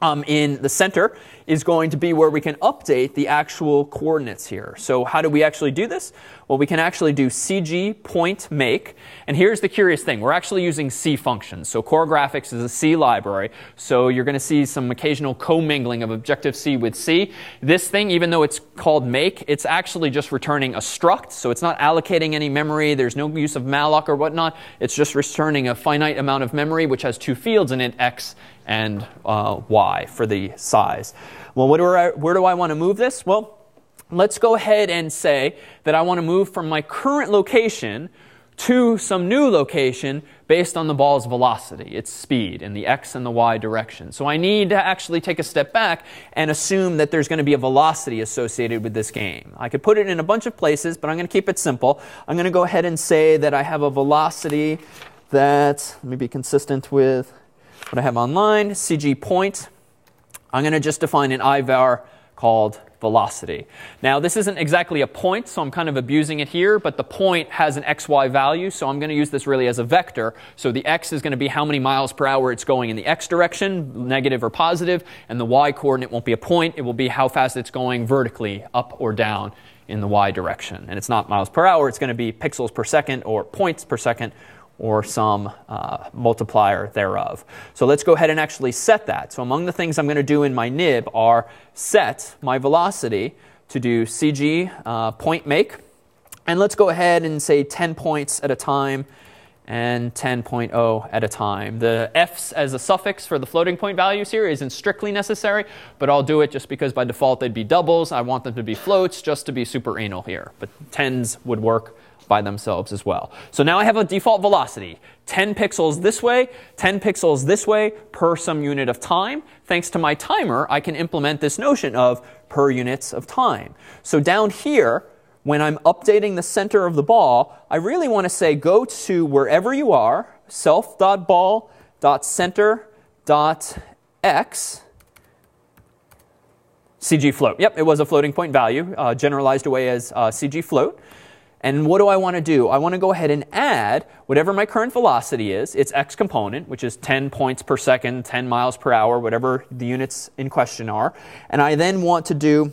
Speaker 1: Um, in the center is going to be where we can update the actual coordinates here. So how do we actually do this? Well, we can actually do CG point make. And here's the curious thing. We're actually using C functions. So Core Graphics is a C library. So you're going to see some occasional commingling of Objective-C with C. This thing, even though it's called make, it's actually just returning a struct. So it's not allocating any memory. There's no use of malloc or whatnot. It's just returning a finite amount of memory, which has two fields in it, X and uh, y for the size. Well, do I, where do I want to move this? Well, let's go ahead and say that I want to move from my current location to some new location based on the ball's velocity, its speed, in the x and the y direction. So I need to actually take a step back and assume that there's going to be a velocity associated with this game. I could put it in a bunch of places, but I'm going to keep it simple. I'm going to go ahead and say that I have a velocity that, let me be consistent with what I have online, CG point. I'm going to just define an IVAR called velocity. Now, this isn't exactly a point, so I'm kind of abusing it here, but the point has an xy value, so I'm going to use this really as a vector. So the x is going to be how many miles per hour it's going in the x direction, negative or positive, and the y coordinate won't be a point, it will be how fast it's going vertically, up or down in the y direction. And it's not miles per hour, it's going to be pixels per second or points per second or some uh, multiplier thereof. So let's go ahead and actually set that. So among the things I'm going to do in my nib are set my velocity to do CG uh, point make. And let's go ahead and say 10 points at a time and 10.0 at a time. The f's as a suffix for the floating point values here isn't strictly necessary, but I'll do it just because by default they'd be doubles. I want them to be floats just to be super anal here. But tens would work by themselves as well. So now I have a default velocity, 10 pixels this way, 10 pixels this way per some unit of time. Thanks to my timer, I can implement this notion of per units of time. So down here, when I'm updating the center of the ball, I really want to say go to wherever you are, self.ball.center.x, CG float. Yep, it was a floating point value, uh, generalized away as uh, CG float. And what do I want to do? I want to go ahead and add whatever my current velocity is, its x component, which is 10 points per second, 10 miles per hour, whatever the units in question are. And I then want to do,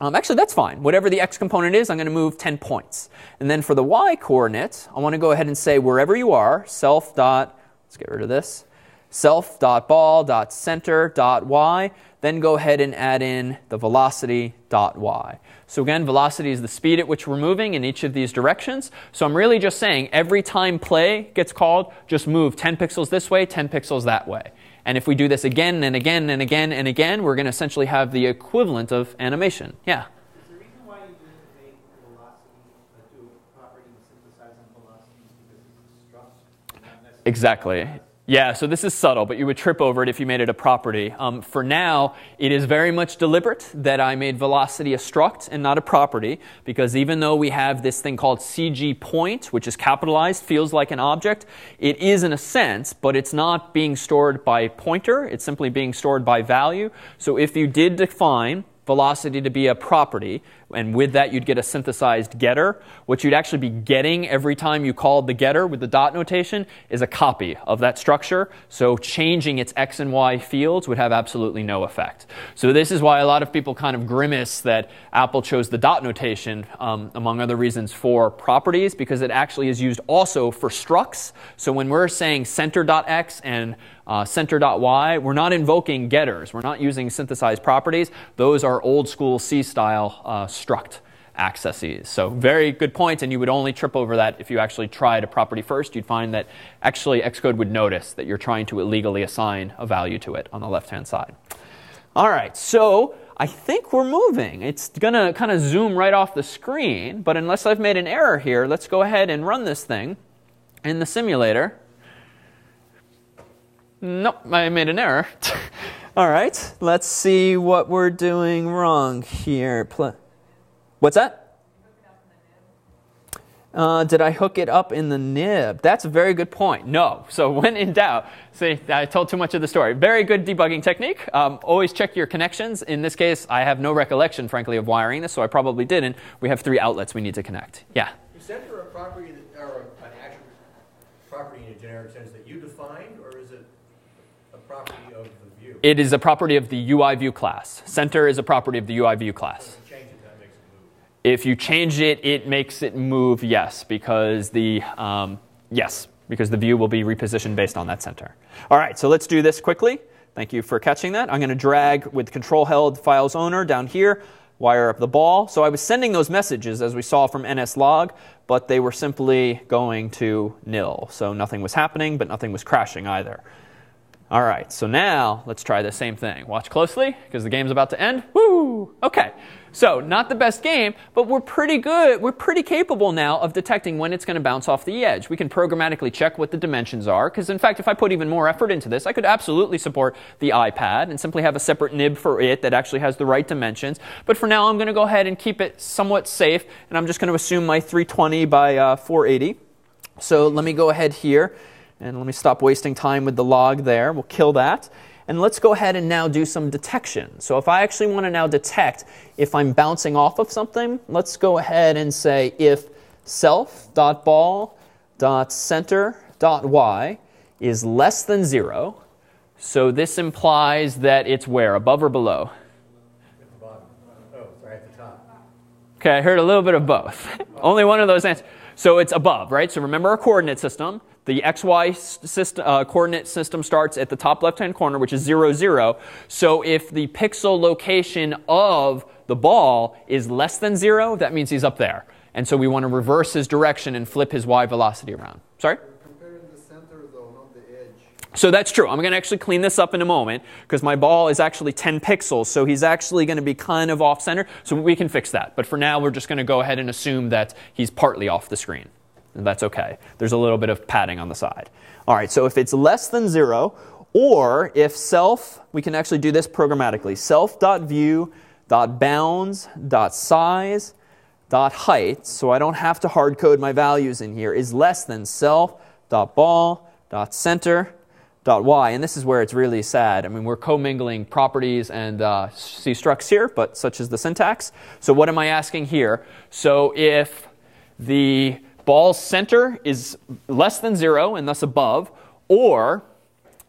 Speaker 1: um, actually, that's fine. Whatever the x component is, I'm going to move 10 points. And then for the y coordinate, I want to go ahead and say wherever you are, self dot, let's get rid of this, self.ball.center.y, then go ahead and add in the velocity dot y. So again, velocity is the speed at which we're moving in each of these directions. So I'm really just saying every time play gets called, just move 10 pixels this way, 10 pixels that way. And if we do this again and again and again and again, we're going to essentially have the equivalent of animation. Yeah?
Speaker 3: Is the reason why you didn't make velocity uh, do property synthesizing velocities because it's a struct? not necessarily-
Speaker 1: Exactly. Yeah, so this is subtle, but you would trip over it if you made it a property. Um, for now, it is very much deliberate that I made velocity a struct and not a property, because even though we have this thing called CG point, which is capitalized, feels like an object, it is in a sense, but it's not being stored by pointer, it's simply being stored by value. So if you did define velocity to be a property, and with that you'd get a synthesized getter. What you'd actually be getting every time you called the getter with the dot notation is a copy of that structure. So changing its x and y fields would have absolutely no effect. So this is why a lot of people kind of grimace that Apple chose the dot notation, um, among other reasons, for properties, because it actually is used also for structs. So when we're saying center.x and uh, center.y, we're not invoking getters. We're not using synthesized properties. Those are old school C style uh, struct accesses. So very good point, and you would only trip over that if you actually tried a property first. You'd find that actually Xcode would notice that you're trying to illegally assign a value to it on the left-hand side. All right, so I think we're moving. It's going to kind of zoom right off the screen, but unless I've made an error here, let's go ahead and run this thing in the simulator. Nope, I made an error. All right, let's see what we're doing wrong here. Pl- What's that? Uh, did I hook it up in the nib? That's a very good point. No. So when in doubt, see, I told too much of the story. Very good debugging technique. Um, always check your connections. In this case, I have no recollection, frankly, of wiring this, so I probably didn't. We have three outlets we need to connect. Yeah.
Speaker 5: Is center a property that, or an property in a generic sense that you defined, or is it a property of the view?
Speaker 1: It is a property of the UI view class. Center is a property of the UI view class.
Speaker 5: If you change it, that makes it move.
Speaker 1: If you change it, it makes it move, yes, because the um, yes, because the view will be repositioned based on that center. All right, so let's do this quickly. Thank you for catching that. I'm going to drag with control held files owner down here, wire up the ball. So I was sending those messages as we saw from nslog, but they were simply going to nil. So nothing was happening, but nothing was crashing either. All right, so now let's try the same thing. Watch closely because the game's about to end. Woo! Okay, so not the best game, but we're pretty good. We're pretty capable now of detecting when it's going to bounce off the edge. We can programmatically check what the dimensions are because, in fact, if I put even more effort into this, I could absolutely support the iPad and simply have a separate nib for it that actually has the right dimensions. But for now, I'm going to go ahead and keep it somewhat safe, and I'm just going to assume my 320 by uh, 480. So let me go ahead here and let me stop wasting time with the log there. We'll kill that. And let's go ahead and now do some detection. So if I actually want to now detect if I'm bouncing off of something, let's go ahead and say if self.ball.center.y is less than 0. So this implies that it's where? Above or below?
Speaker 5: At the bottom. Oh, sorry, at the top.
Speaker 1: Okay, I heard a little bit of both. Only one of those answers. So it's above, right? So remember our coordinate system. The xy system, uh, coordinate system starts at the top left-hand corner, which is 0, 0. So if the pixel location of the ball is less than 0, that means he's up there. And so we want to reverse his direction and flip his y velocity around. Sorry?
Speaker 2: Comparing the center though, not the edge.
Speaker 1: So that's true. I'm going to actually clean this up in a moment because my ball is actually 10 pixels. So he's actually going to be kind of off center. So we can fix that. But for now, we're just going to go ahead and assume that he's partly off the screen. That's okay. There's a little bit of padding on the side. All right, so if it's less than zero, or if self, we can actually do this programmatically. Self.view.bounds.size dot height, so I don't have to hard code my values in here, is less than self dot ball dot center dot y. And this is where it's really sad. I mean, we're commingling properties and uh, C structs here, but such is the syntax. So what am I asking here? So if the ball's center is less than zero and thus above, or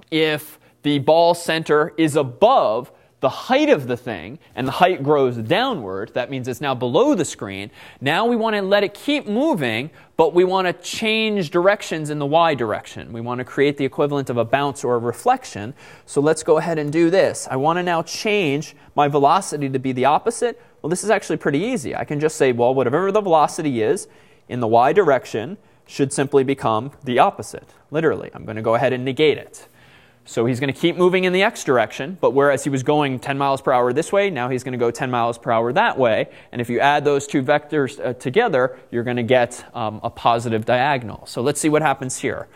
Speaker 1: if the ball center is above the height of the thing and the height grows downward, that means it's now below the screen. Now we want to let it keep moving, but we want to change directions in the y direction. We want to create the equivalent of a bounce or a reflection. So let's go ahead and do this. I want to now change my velocity to be the opposite. Well, this is actually pretty easy. I can just say, well, whatever the velocity is in the y direction should simply become the opposite. Literally, I'm going to go ahead and negate it. So he's going to keep moving in the x direction, but whereas he was going 10 miles per hour this way, now he's going to go 10 miles per hour that way. And if you add those two vectors uh, together, you're going to get um, a positive diagonal. So let's see what happens here.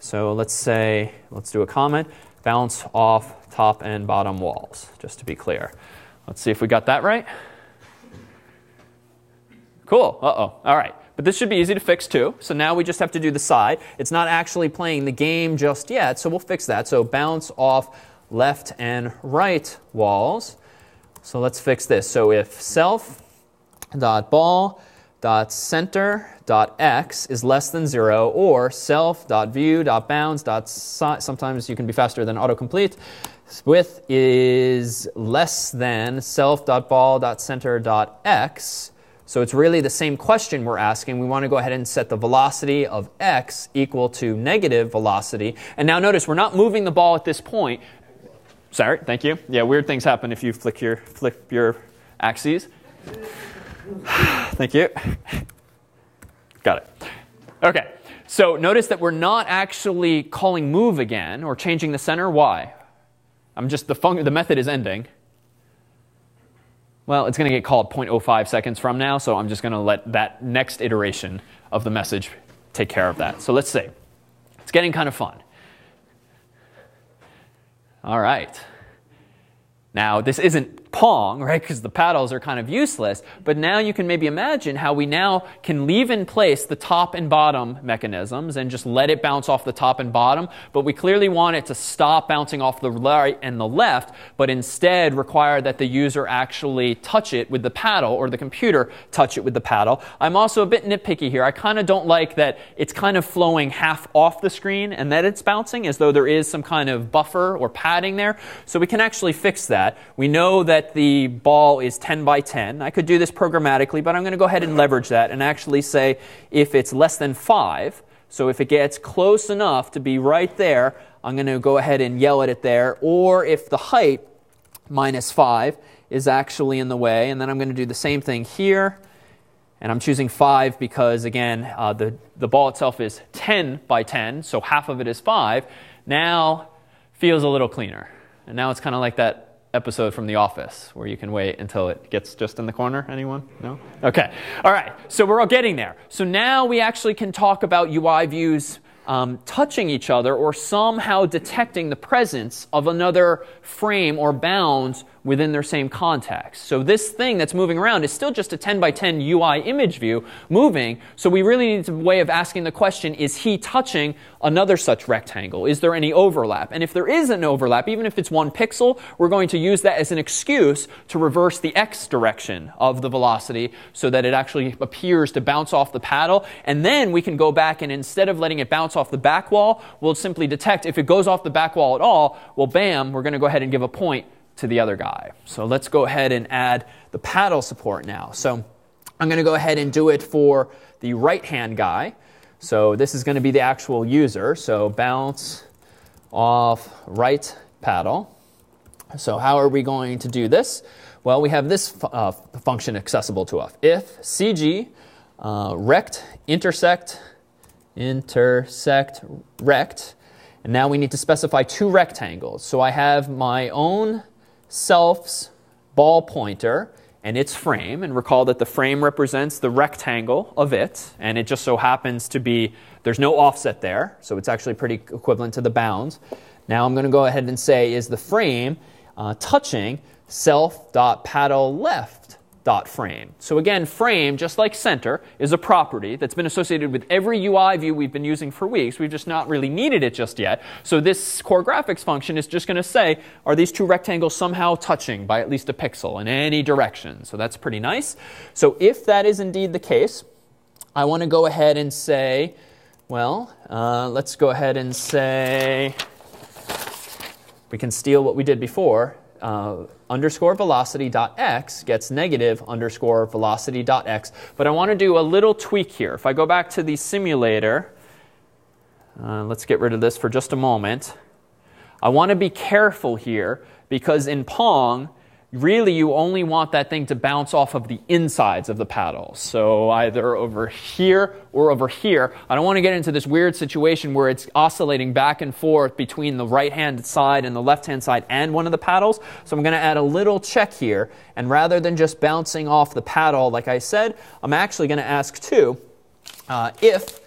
Speaker 1: So let's say, let's do a comment, bounce off top and bottom walls, just to be clear. Let's see if we got that right. Cool. Uh-oh. All right. But this should be easy to fix too. So now we just have to do the side. It's not actually playing the game just yet, so we'll fix that. So bounce off left and right walls. So let's fix this. So if self dot ball dot center dot x is less than zero, or self dot view dot bounds dot sometimes you can be faster than autocomplete. Width is less than self dot ball dot center dot x. So it's really the same question we're asking. We want to go ahead and set the velocity of x equal to negative velocity. And now notice we're not moving the ball at this point. Sorry, thank you. Yeah, weird things happen if you flick your flip your axes. thank you. Got it. Okay. So notice that we're not actually calling move again or changing the center. Why? I'm just the fun- the method is ending. Well, it's going to get called 0.05 seconds from now, so I'm just going to let that next iteration of the message take care of that. So let's see. It's getting kind of fun. All right. Now, this isn't Pong, right? Because the paddles are kind of useless. But now you can maybe imagine how we now can leave in place the top and bottom mechanisms and just let it bounce off the top and bottom. But we clearly want it to stop bouncing off the right and the left, but instead require that the user actually touch it with the paddle or the computer touch it with the paddle. I'm also a bit nitpicky here. I kind of don't like that it's kind of flowing half off the screen and that it's bouncing as though there is some kind of buffer or padding there. So we can actually fix that. We know that the ball is 10 by 10. I could do this programmatically, but I'm going to go ahead and leverage that and actually say if it's less than 5, so if it gets close enough to be right there, I'm going to go ahead and yell at it there. Or if the height, minus 5, is actually in the way, and then I'm going to do the same thing here. And I'm choosing 5 because, again, uh, the, the ball itself is 10 by 10, so half of it is 5. Now feels a little cleaner. And now it's kind of like that episode from The Office where you can wait until it gets just in the corner? Anyone? No? Okay. All right. So we're all getting there. So now we actually can talk about UI views um, touching each other or somehow detecting the presence of another frame or bounds within their same context. So this thing that's moving around is still just a 10 by 10 UI image view moving. So we really need a way of asking the question, is he touching another such rectangle? Is there any overlap? And if there is an overlap, even if it's one pixel, we're going to use that as an excuse to reverse the x direction of the velocity so that it actually appears to bounce off the paddle. And then we can go back and instead of letting it bounce off the back wall, we'll simply detect if it goes off the back wall at all, well, bam, we're going to go ahead and give a point to the other guy. So let's go ahead and add the paddle support now. So I'm going to go ahead and do it for the right hand guy. So this is going to be the actual user. So bounce off right paddle. So how are we going to do this? Well, we have this uh, function accessible to us. If CG uh, rect intersect intersect rect, and now we need to specify two rectangles. So I have my own self's ball pointer and its frame. And recall that the frame represents the rectangle of it. And it just so happens to be, there's no offset there. So it's actually pretty equivalent to the bounds. Now I'm going to go ahead and say, is the frame uh, touching self.paddle left? Dot frame. So again, frame, just like center, is a property that's been associated with every UI view we've been using for weeks. We've just not really needed it just yet. So this core graphics function is just going to say, are these two rectangles somehow touching by at least a pixel in any direction? So that's pretty nice. So if that is indeed the case, I want to go ahead and say, well, uh, let's go ahead and say, we can steal what we did before. Uh, underscore velocity dot x gets negative underscore velocity dot x. But I want to do a little tweak here. If I go back to the simulator, uh, let's get rid of this for just a moment. I want to be careful here because in Pong, really you only want that thing to bounce off of the insides of the paddles. So either over here or over here. I don't want to get into this weird situation where it's oscillating back and forth between the right hand side and the left hand side and one of the paddles. So I'm going to add a little check here. And rather than just bouncing off the paddle, like I said, I'm actually going to ask too uh, if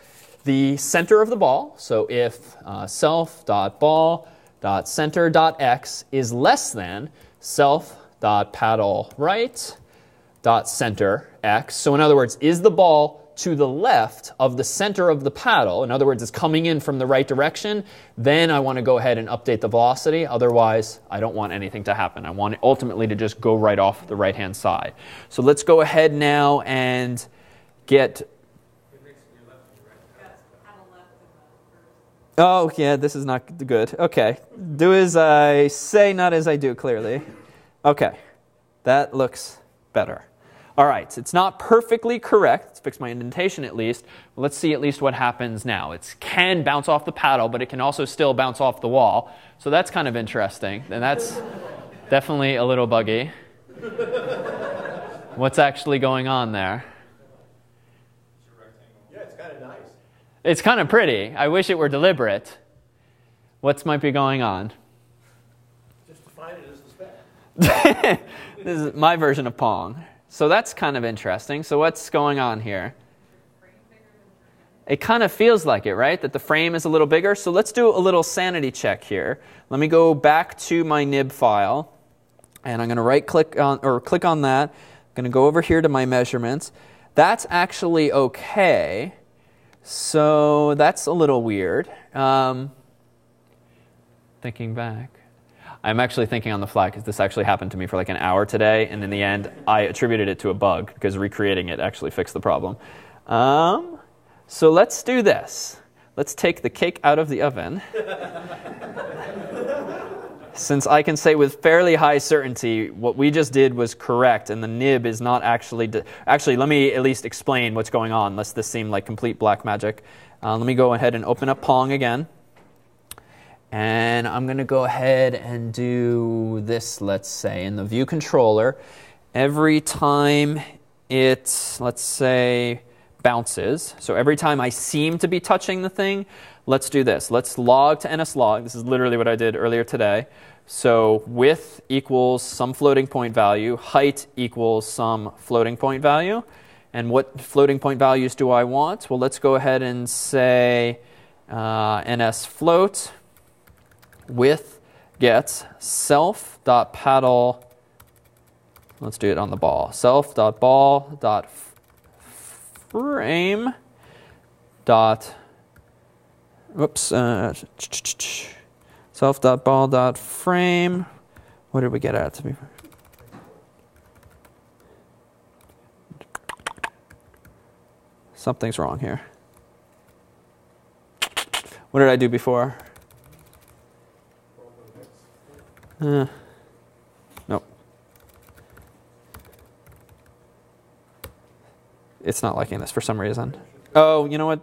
Speaker 1: the center of the ball, so if uh, self.ball.center.x is less than self dot paddle right dot center x. So in other words, is the ball to the left of the center of the paddle, in other words, it's coming in from the right direction, then I want to go ahead and update the velocity. Otherwise, I don't want anything to happen. I want it ultimately to just go right off the right hand side. So let's go ahead now and get. Oh, yeah, this is not good. Okay. Do as I say, not as I do, clearly. Okay, that looks better. All right, it's not perfectly correct. Let's fix my indentation at least. let's see at least what happens now. It can bounce off the paddle, but it can also still bounce off the wall. So that's kind of interesting. And that's definitely a little buggy. What's actually going on there?
Speaker 5: Yeah, it's kind of nice.
Speaker 1: It's kind of pretty. I wish it were deliberate. What might be going on? this is my version of Pong. So that's kind of interesting. So what's going on here? It kind of feels like it, right? That the frame is a little bigger. So let's do a little sanity check here. Let me go back to my nib file. And I'm going to right click on or click on that. I'm going to go over here to my measurements. That's actually okay. So that's a little weird. Um, thinking back. I'm actually thinking on the fly because this actually happened to me for like an hour today, and in the end, I attributed it to a bug because recreating it actually fixed the problem. Um, so let's do this. Let's take the cake out of the oven. Since I can say with fairly high certainty what we just did was correct and the nib is not actually. actually, let me at least explain what's going on, lest this seem like complete black magic. Uh, let me go ahead and open up Pong again. And I'm going to go ahead and do this, let's say, in the view controller. Every time it, let's say, bounces, so every time I seem to be touching the thing, let's do this. Let's log to nslog. This is literally what I did earlier today. So width equals some floating point value, height equals some floating point value. And what floating point values do I want? Well, let's go ahead and say uh, float with gets self dot paddle. Let's do it on the ball. Self dot ball dot frame dot. Whoops. Uh, self dot ball dot frame. What did we get out to be? Something's wrong here. What did I do before? Uh, nope. It's not liking this for some reason. Oh, you know what?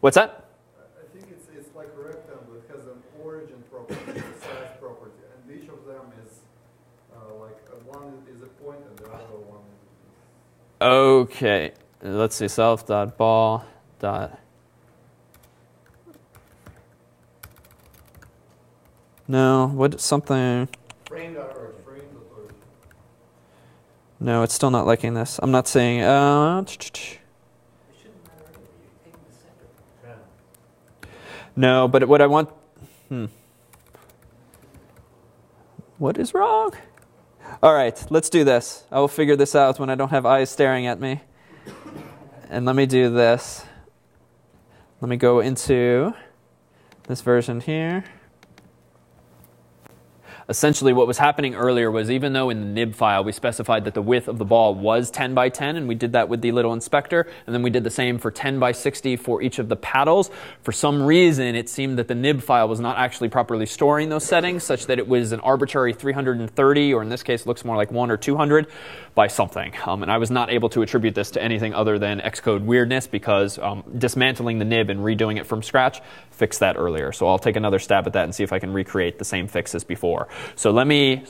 Speaker 1: What's that?
Speaker 2: I think it's, it's like a rectangle, it has an origin property, a size property, and each of them is, uh, like, one is a point and the other one is.
Speaker 1: Okay. Let's see. Self dot ball dot. No, what something?
Speaker 5: Frame dot origin.
Speaker 2: Frame dot origin.
Speaker 1: No, it's still not liking this. I'm not saying. Uh,
Speaker 3: It shouldn't matter anyway, you're taking the center.
Speaker 5: Yeah.
Speaker 1: no, but what I want. Hmm. What is wrong? All right, let's do this. I will figure this out when I don't have eyes staring at me. And let me do this. Let me go into this version here. Essentially, what was happening earlier was even though in the nib file we specified that the width of the ball was 10 by 10, and we did that with the little inspector, and then we did the same for 10 by 60 for each of the paddles, for some reason it seemed that the nib file was not actually properly storing those settings, such that it was an arbitrary 330, or in this case looks more like 1 or 200 by something. Um, and I was not able to attribute this to anything other than Xcode weirdness because um, dismantling the nib and redoing it from scratch fixed that earlier. So I'll take another stab at that and see if I can recreate the same fix as before. So let me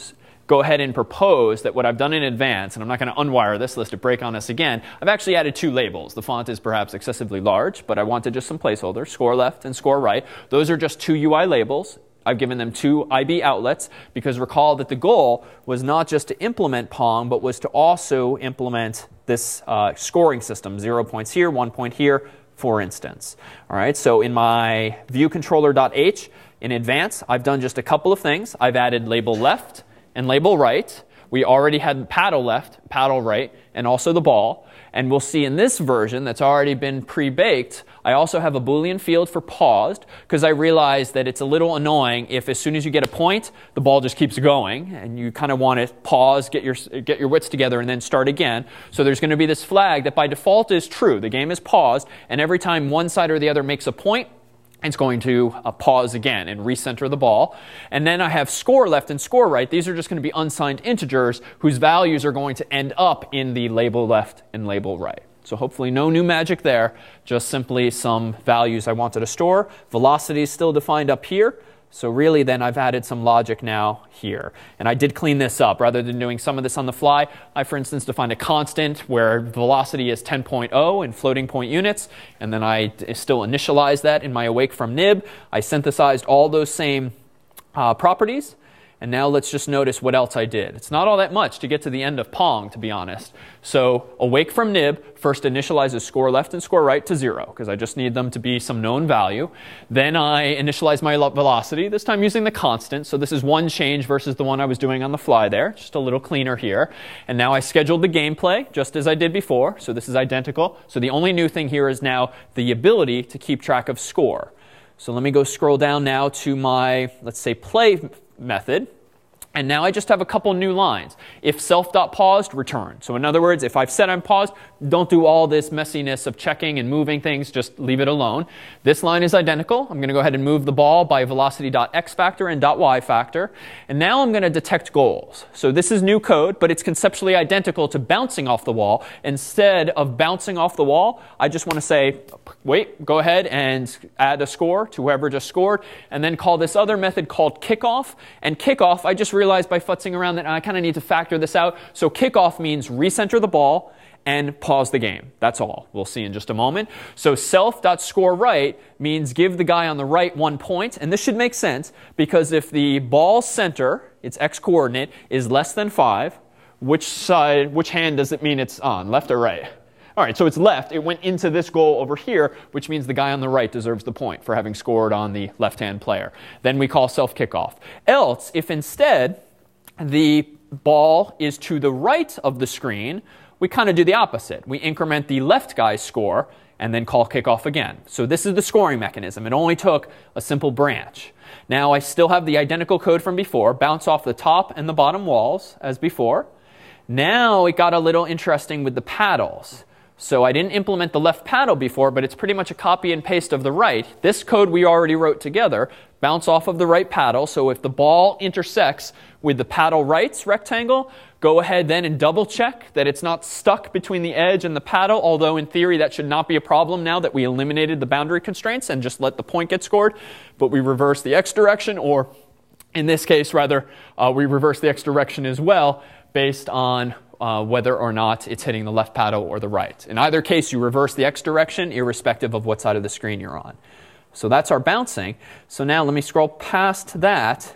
Speaker 1: go ahead and propose that what I've done in advance, and I'm not going to unwire this list to break on us again, I've actually added two labels. The font is perhaps excessively large, but I wanted just some placeholders, score left and score right. Those are just two UI labels. I've given them two IB outlets because recall that the goal was not just to implement Pong, but was to also implement this uh, scoring system, zero points here, one point here, for instance. All right, so in my viewcontroller.h, in advance, I've done just a couple of things. I've added label left and label right. We already had paddle left, paddle right, and also the ball. And we'll see in this version that's already been pre-baked, I also have a Boolean field for paused because I realized that it's a little annoying if as soon as you get a point, the ball just keeps going and you kind of want to pause, get your, get your wits together, and then start again. So there's going to be this flag that by default is true. The game is paused, and every time one side or the other makes a point, it's going to uh, pause again and recenter the ball. And then I have score left and score right. These are just going to be unsigned integers whose values are going to end up in the label left and label right. So hopefully no new magic there, just simply some values I wanted to store. Velocity is still defined up here. So really then I've added some logic now here. And I did clean this up. Rather than doing some of this on the fly, I for instance defined a constant where velocity is 10.0 in floating point units. And then I still initialized that in my awake from nib. I synthesized all those same uh, properties. And now let's just notice what else I did. It's not all that much to get to the end of Pong, to be honest. So awake from nib first initializes score left and score right to zero, because I just need them to be some known value. Then I initialize my velocity, this time using the constant. So this is one change versus the one I was doing on the fly there, just a little cleaner here. And now I scheduled the gameplay, just as I did before. So this is identical. So the only new thing here is now the ability to keep track of score. So let me go scroll down now to my, let's say, play method. And now I just have a couple new lines. If self.paused, return. So in other words, if I've said I'm paused, don't do all this messiness of checking and moving things, just leave it alone. This line is identical. I'm going to go ahead and move the ball by velocity.x factor and dot .y factor. And now I'm going to detect goals. So this is new code, but it's conceptually identical to bouncing off the wall. Instead of bouncing off the wall, I just want to say, wait, go ahead and add a score to whoever just scored, and then call this other method called kickoff. And kickoff, I just realized by futzing around that ah, I kind of need to factor this out. So kickoff means recenter the ball and pause the game. That's all. We'll see in just a moment. So self.score right means give the guy on the right one point, and this should make sense because if the ball center, its x coordinate, is less than 5, which side, which hand does it mean it's on, left or right? All right, so it's left. It went into this goal over here, which means the guy on the right deserves the point for having scored on the left-hand player. Then we call self kickoff. Else, if instead the ball is to the right of the screen, we kind of do the opposite. We increment the left guy's score and then call kickoff again. So this is the scoring mechanism. It only took a simple branch. Now I still have the identical code from before, bounce off the top and the bottom walls as before. Now it got a little interesting with the paddles. So I didn't implement the left paddle before, but it's pretty much a copy and paste of the right. This code we already wrote together, bounce off of the right paddle. So if the ball intersects with the paddle right's rectangle, go ahead then and double check that it's not stuck between the edge and the paddle, although in theory that should not be a problem now that we eliminated the boundary constraints and just let the point get scored. But we reverse the x direction, or in this case, rather, uh, we reverse the x direction as well based on uh, whether or not it's hitting the left paddle or the right. In either case, you reverse the x direction irrespective of what side of the screen you're on. So that's our bouncing. So now let me scroll past that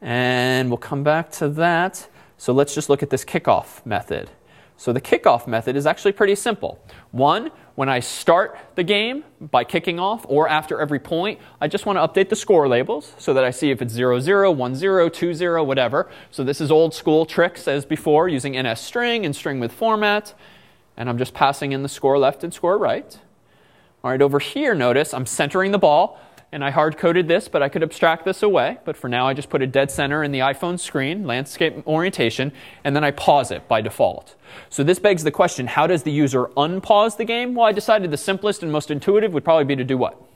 Speaker 1: and we'll come back to that. So let's just look at this kickoff method. So the kickoff method is actually pretty simple. One, when I start the game by kicking off or after every point, I just want to update the score labels so that I see if it's 0, 0, 1, 0, 2, 0, whatever. So this is old school tricks as before using NS string and string with format. And I'm just passing in the score left and score right. All right, over here, notice I'm centering the ball and I hard coded this, but I could abstract this away. But for now, I just put a dead center in the iPhone screen, landscape orientation, and then I pause it by default. So this begs the question, how does the user unpause the game? Well, I decided the simplest and most intuitive would probably be to do what?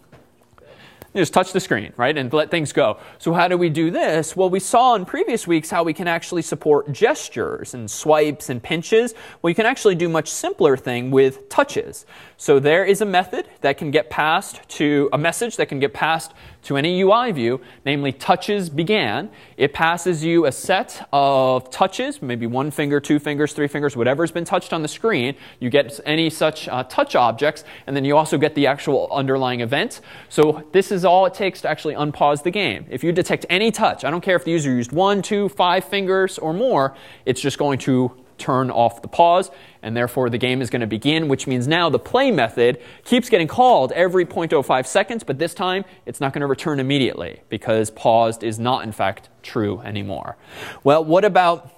Speaker 1: You just touch the screen, right, and let things go. So how do we do this? Well, we saw in previous weeks how we can actually support gestures and swipes and pinches. Well, you can actually do much simpler thing with touches. So there is a method that can get passed to a message that can get passed to any UI view, namely touches began. It passes you a set of touches, maybe one finger, two fingers, three fingers, whatever's been touched on the screen. You get any such uh, touch objects, and then you also get the actual underlying event. So this is all it takes to actually unpause the game. If you detect any touch, I don't care if the user used one, two, five fingers or more, it's just going to turn off the pause, and therefore the game is going to begin, which means now the play method keeps getting called every 0.05 seconds, but this time it's not going to return immediately because paused is not, in fact, true anymore. Well, what about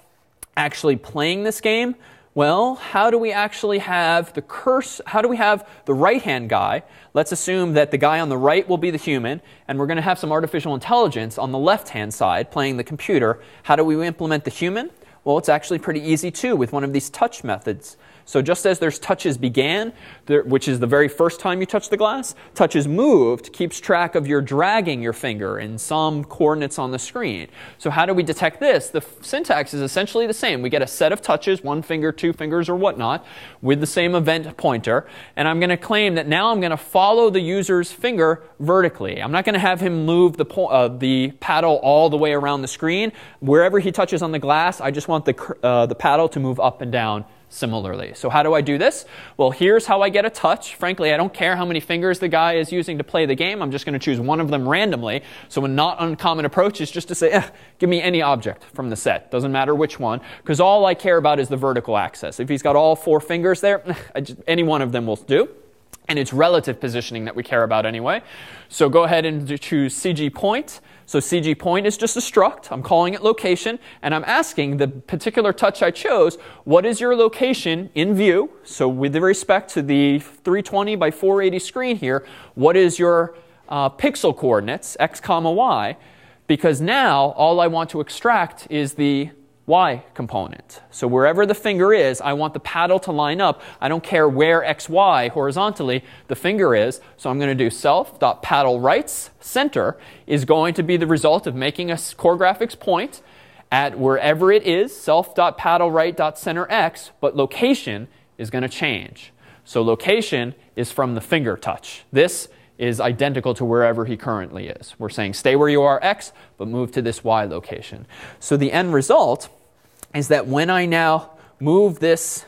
Speaker 1: actually playing this game? Well, how do we actually have the curse? How do we have the right hand guy? Let's assume that the guy on the right will be the human, and we're going to have some artificial intelligence on the left hand side playing the computer. How do we implement the human? Well, it's actually pretty easy too with one of these touch methods. So just as there's touches began, there, which is the very first time you touch the glass, touches moved keeps track of your dragging your finger in some coordinates on the screen. So how do we detect this? The syntax is essentially the same. We get a set of touches, one finger, two fingers, or whatnot, with the same event pointer. And I'm going to claim that now I'm going to follow the user's finger vertically. I'm not going to have him move the, uh, the paddle all the way around the screen. Wherever he touches on the glass, I just want the, uh, the paddle to move up and down similarly. So how do I do this? Well, here's how I get a touch. Frankly, I don't care how many fingers the guy is using to play the game. I'm just going to choose one of them randomly. So a not uncommon approach is just to say, eh, give me any object from the set. Doesn't matter which one, because all I care about is the vertical axis. If he's got all four fingers there, eh, just, any one of them will do. And it's relative positioning that we care about anyway. So go ahead and choose CG point. So CG point is just a struct. I'm calling it location, and I'm asking the particular touch I chose, what is your location in view? So with respect to the 320 by 480 screen here, what is your uh, pixel coordinates, x comma y? Because now all I want to extract is the y component. So wherever the finger is, I want the paddle to line up. I don't care where xy horizontally the finger is. So I'm going to do self.paddle rights center is going to be the result of making a core graphics point at wherever it is, self.paddle right.center x, but location is going to change. So location is from the finger touch. This is identical to wherever he currently is. We're saying stay where you are x, but move to this y location. So the end result is that when I now move this,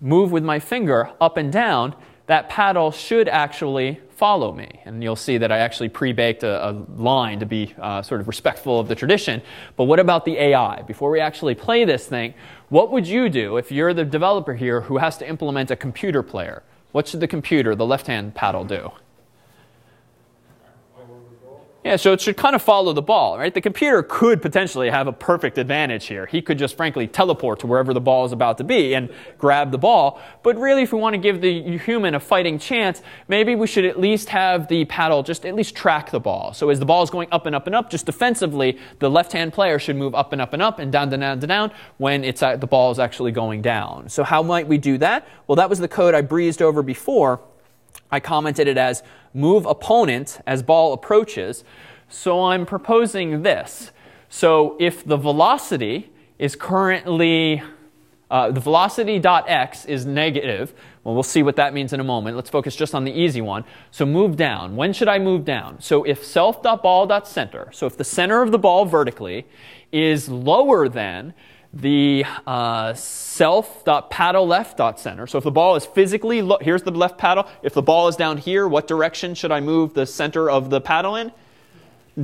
Speaker 1: move with my finger up and down, that paddle should actually follow me. And you'll see that I actually pre-baked a, a line to be uh, sort of respectful of the tradition. But what about the AI? Before we actually play this thing, what would you do if you're the developer here who has to implement a computer player? What should the computer, the left-hand paddle, do? Yeah, so it should kind of follow the ball, right? The computer could potentially have a perfect advantage here. He could just frankly teleport to wherever the ball is about to be and grab the ball. But really, if we want to give the human a fighting chance, maybe we should at least have the paddle just at least track the ball. So as the ball is going up and up and up, just defensively, the left-hand player should move up and up and up and down, down, down, down when it's the ball is actually going down. So how might we do that? Well, that was the code I breezed over before. I commented it as move opponent as ball approaches. So I'm proposing this. So if the velocity is currently, uh, the velocity dot x is negative, well, we'll see what that means in a moment. Let's focus just on the easy one. So move down. When should I move down? So if self.ball.center, so if the center of the ball vertically is lower than the uh, self.paddle left.center. So if the ball is physically, here's the left paddle. If the ball is down here, what direction should I move the center of the paddle in?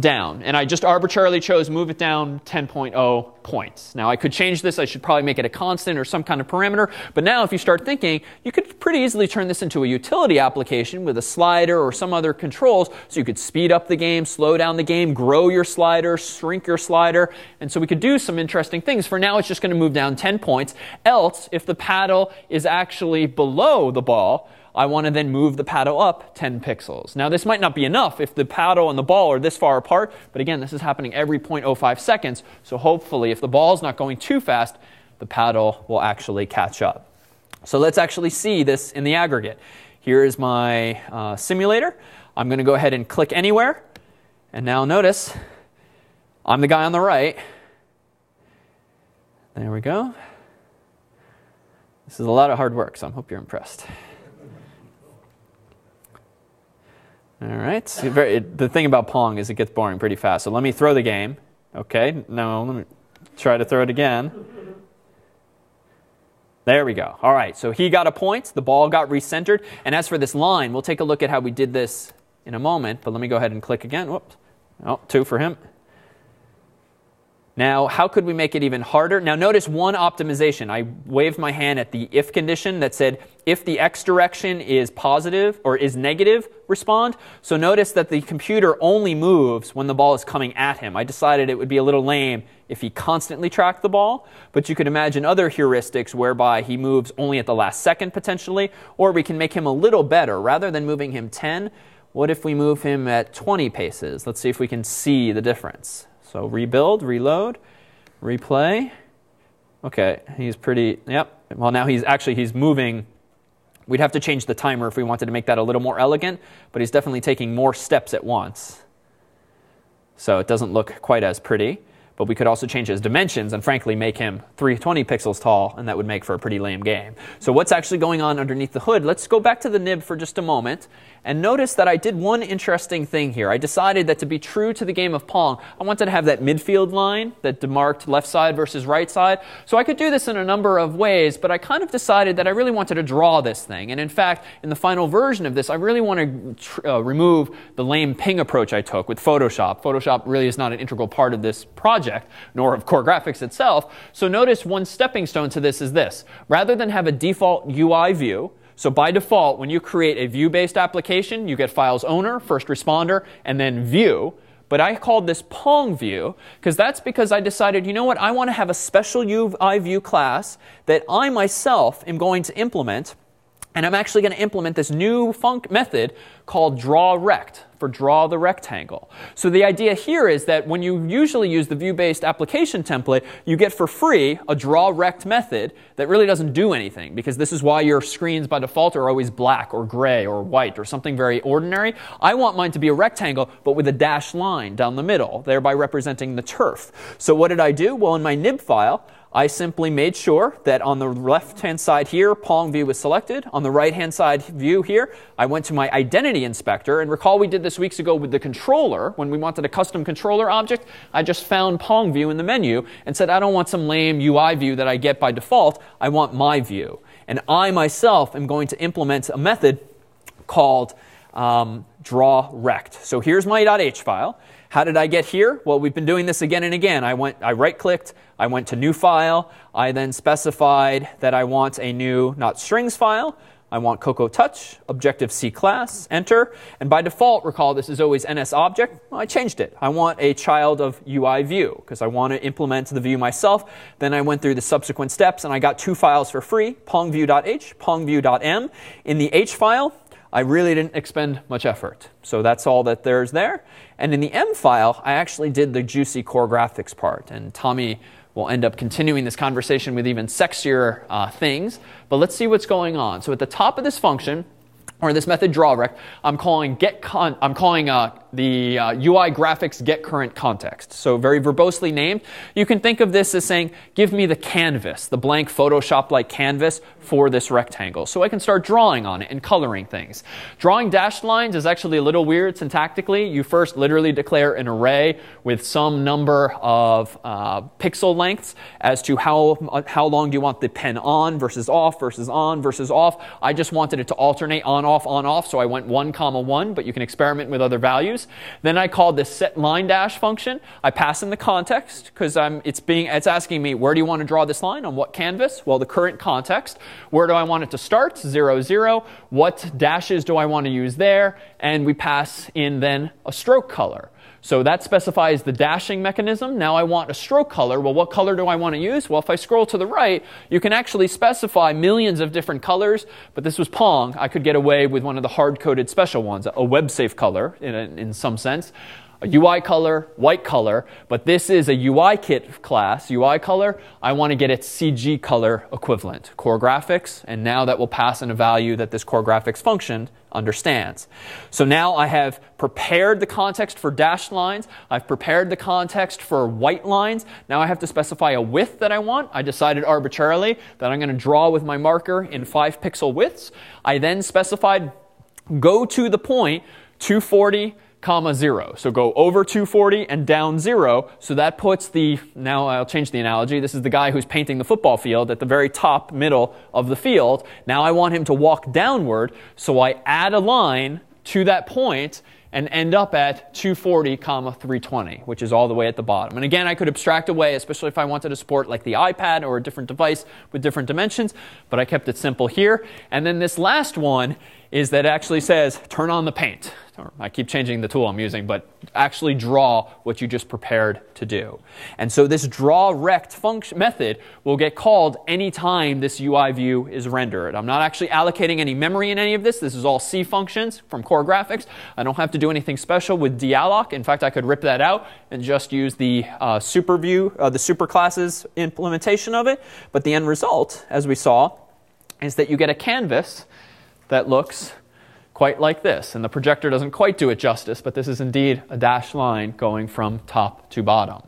Speaker 1: Down. And I just arbitrarily chose move it down 10.0 points. Now I could change this. I should probably make it a constant or some kind of parameter. But now if you start thinking, you could pretty easily turn this into a utility application with a slider or some other controls. So you could speed up the game, slow down the game, grow your slider, shrink your slider. And so we could do some interesting things. For now, it's just going to move down 10 points. Else, if the paddle is actually below the ball, I want to then move the paddle up 10 pixels. Now, this might not be enough if the paddle and the ball are this far apart, but again, this is happening every 0.05 seconds. So hopefully, if the ball is not going too fast, the paddle will actually catch up. So let's actually see this in the aggregate. Here is my uh, simulator. I'm going to go ahead and click anywhere. And now notice, I'm the guy on the right. There we go. This is a lot of hard work, so I hope you're impressed. All right. Very, it, the thing about Pong is it gets boring pretty fast. So let me throw the game. Okay. Now let me try to throw it again. There we go. All right. So he got a point. The ball got recentered. And as for this line, we'll take a look at how we did this in a moment. But let me go ahead and click again. Whoops. Oh, two for him. Now, how could we make it even harder? Now, notice one optimization. I waved my hand at the if condition that said if the x direction is positive or is negative, respond. So notice that the computer only moves when the ball is coming at him. I decided it would be a little lame if he constantly tracked the ball, but you could imagine other heuristics whereby he moves only at the last second potentially, or we can make him a little better. Rather than moving him 10, what if we move him at 20 paces? Let's see if we can see the difference. So rebuild, reload, replay. Okay, he's pretty, yep. Well, now he's actually, he's moving. We'd have to change the timer if we wanted to make that a little more elegant, but he's definitely taking more steps at once. So it doesn't look quite as pretty. But we could also change his dimensions and frankly make him 320 pixels tall, and that would make for a pretty lame game. So what's actually going on underneath the hood? Let's go back to the nib for just a moment And notice that I did one interesting thing here. I decided that to be true to the game of Pong, I wanted to have that midfield line that demarked left side versus right side. So I could do this in a number of ways, but I kind of decided that I really wanted to draw this thing. And in fact, in the final version of this, I really want to uh, remove the lame PNG approach I took with Photoshop. Photoshop really is not an integral part of this project, nor of core graphics itself. So notice one stepping stone to this is this. Rather than have a default UI view, so by default, when you create a view-based application, you get files owner, first responder, and then view. But I called this Pong view because that's because I decided, you know what, I want to have a special UI view class that I myself am going to implement. And I'm actually going to implement this new func method called draw rect for draw the rectangle. So the idea here is that when you usually use the view-based application template, you get for free a draw rect method that really doesn't do anything because this is why your screens by default are always black or gray or white or something very ordinary. I want mine to be a rectangle but with a dashed line down the middle, thereby representing the turf. So what did I do? Well, in my nib file, I simply made sure that on the left-hand side here, Pong view was selected. On the right-hand side view here, I went to my identity inspector. And recall we did this weeks ago with the controller. When we wanted a custom controller object, I just found Pong view in the menu and said, I don't want some lame UI view that I get by default. I want my view. And I myself am going to implement a method called um, draw rect. So here's my .h file. How did I get here? Well, we've been doing this again and again. I went, I right-clicked, I went to new file. I then specified that I want a new not strings file. I want Cocoa Touch, Objective C class, enter. And by default, recall this is always NS object. Well, I changed it. I want a child of UI view because I want to implement the view myself. Then I went through the subsequent steps and I got two files for free, pongview.h, pongview.m. In the h file, I really didn't expend much effort. So that's all that there's there. And in the M file, I actually did the juicy core graphics part. And Tommy will end up continuing this conversation with even sexier uh, things. But let's see what's going on. So at the top of this function, or this method drawrect, I'm calling get con- I'm calling uh, the uh, UI graphics get current context. So very verbosely named. You can think of this as saying, give me the canvas, the blank Photoshop-like canvas for this rectangle. So I can start drawing on it and coloring things. Drawing dashed lines is actually a little weird syntactically. You first literally declare an array with some number of uh, pixel lengths as to how, how long do you want the pen on versus off versus on versus off. I just wanted it to alternate on, off, on, off, so I went 1, comma 1, but you can experiment with other values. Then I call this set line dash function. I pass in the context because it's being it's asking me where do you want to draw this line on what canvas? Well, the current context. Where do I want it to start? Zero zero. What dashes do I want to use there? And we pass in then a stroke color. So that specifies the dashing mechanism. Now I want a stroke color. Well, what color do I want to use? Well, if I scroll to the right, you can actually specify millions of different colors, but this was Pong. I could get away with one of the hard-coded special ones, a web-safe color in, in some sense a UI color, white color, but this is a UI kit class, UI color. I want to get its CG color equivalent, core graphics, and now that will pass in a value that this core graphics function understands. So now I have prepared the context for dashed lines. I've prepared the context for white lines. Now I have to specify a width that I want. I decided arbitrarily that I'm going to draw with my marker in 5 pixel widths. I then specified go to the point 240 comma 0. So go over 240 and down 0. So that puts the, now I'll change the analogy. This is the guy who's painting the football field at the very top middle of the field. Now I want him to walk downward. So I add a line to that point and end up at 240 comma 320 which is all the way at the bottom and again i could abstract away especially if i wanted to support like the ipad or a different device with different dimensions but i kept it simple here and then this last one is that actually says turn on the paint I keep changing the tool I'm using, but actually draw what you just prepared to do. And so this draw rect function method will get called anytime this UI view is rendered. I'm not actually allocating any memory in any of this. This is all C functions from core graphics. I don't have to do anything special with dealloc. In fact, I could rip that out and just use the uh, super view, uh, the superclasses implementation of it. But the end result, as we saw, is that you get a canvas that looks quite like this. And the projector doesn't quite do it justice, but this is indeed a dashed line going from top to bottom.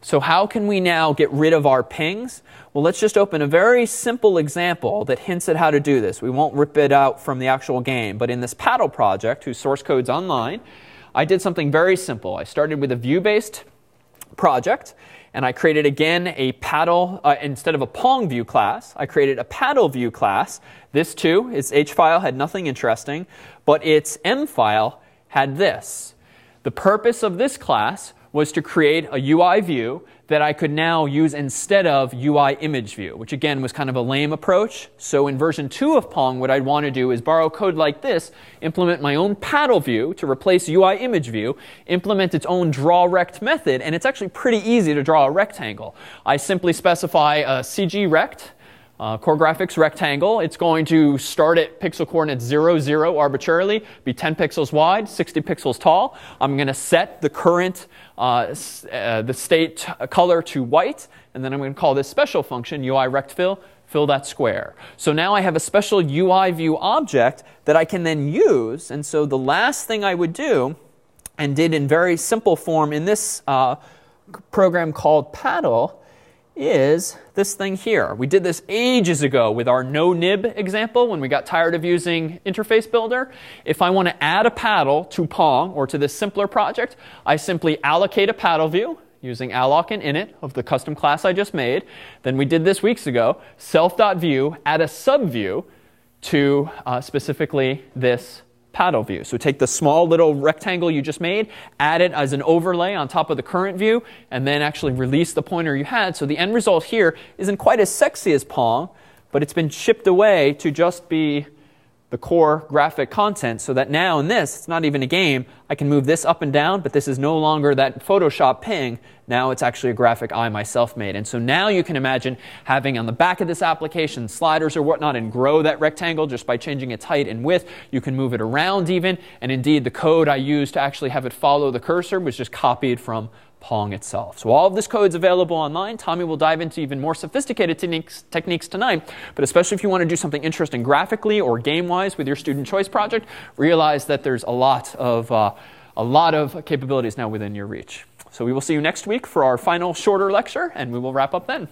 Speaker 1: So how can we now get rid of our PNGs? Well, let's just open a very simple example that hints at how to do this. We won't rip it out from the actual game, but in this paddle project, whose source code's online, I did something very simple. I started with a view-based project, and I created again a paddle, uh, instead of a Pong view class, I created a paddle view class. This too, its H file had nothing interesting, but its M file had this. The purpose of this class was to create a UI view that I could now use instead of UI image view, which again was kind of a lame approach. So in version 2 of Pong, what I'd want to do is borrow code like this, implement my own paddle view to replace UI image view, implement its own draw rect method, and it's actually pretty easy to draw a rectangle. I simply specify a CG rect, uh, core graphics rectangle. It's going to start at pixel coordinates 0, 0 arbitrarily, be 10 pixels wide, 60 pixels tall. I'm going to set the current, uh, uh, the state color to white, and then I'm going to call this special function, UI rect fill, fill that square. So now I have a special UI view object that I can then use. And so the last thing I would do, and did in very simple form in this uh, program called Paddle, is this thing here. We did this ages ago with our no nib example when we got tired of using Interface Builder. If I want to add a paddle to Pong or to this simpler project, I simply allocate a paddle view using alloc and init of the custom class I just made. Then we did this weeks ago, self.view, add a subview to uh, specifically this paddle view. So take the small little rectangle you just made, add it as an overlay on top of the current view, and then actually release the pointer you had. So the end result here isn't quite as sexy as Pong, but it's been chipped away to just be the core graphic content so that now in this, it's not even a game. I can move this up and down, but this is no longer that Photoshop PNG. Now it's actually a graphic I myself made. And so now you can imagine having on the back of this application sliders or whatnot and grow that rectangle just by changing its height and width. You can move it around even. And indeed, the code I used to actually have it follow the cursor was just copied from Pong itself. So all of this code is available online. Tommy will dive into even more sophisticated techniques, techniques tonight, but especially if you want to do something interesting graphically or game-wise with your student choice project, realize that there's a lot of uh, a lot of capabilities now within your reach. So we will see you next week for our final shorter lecture, and we will wrap up then.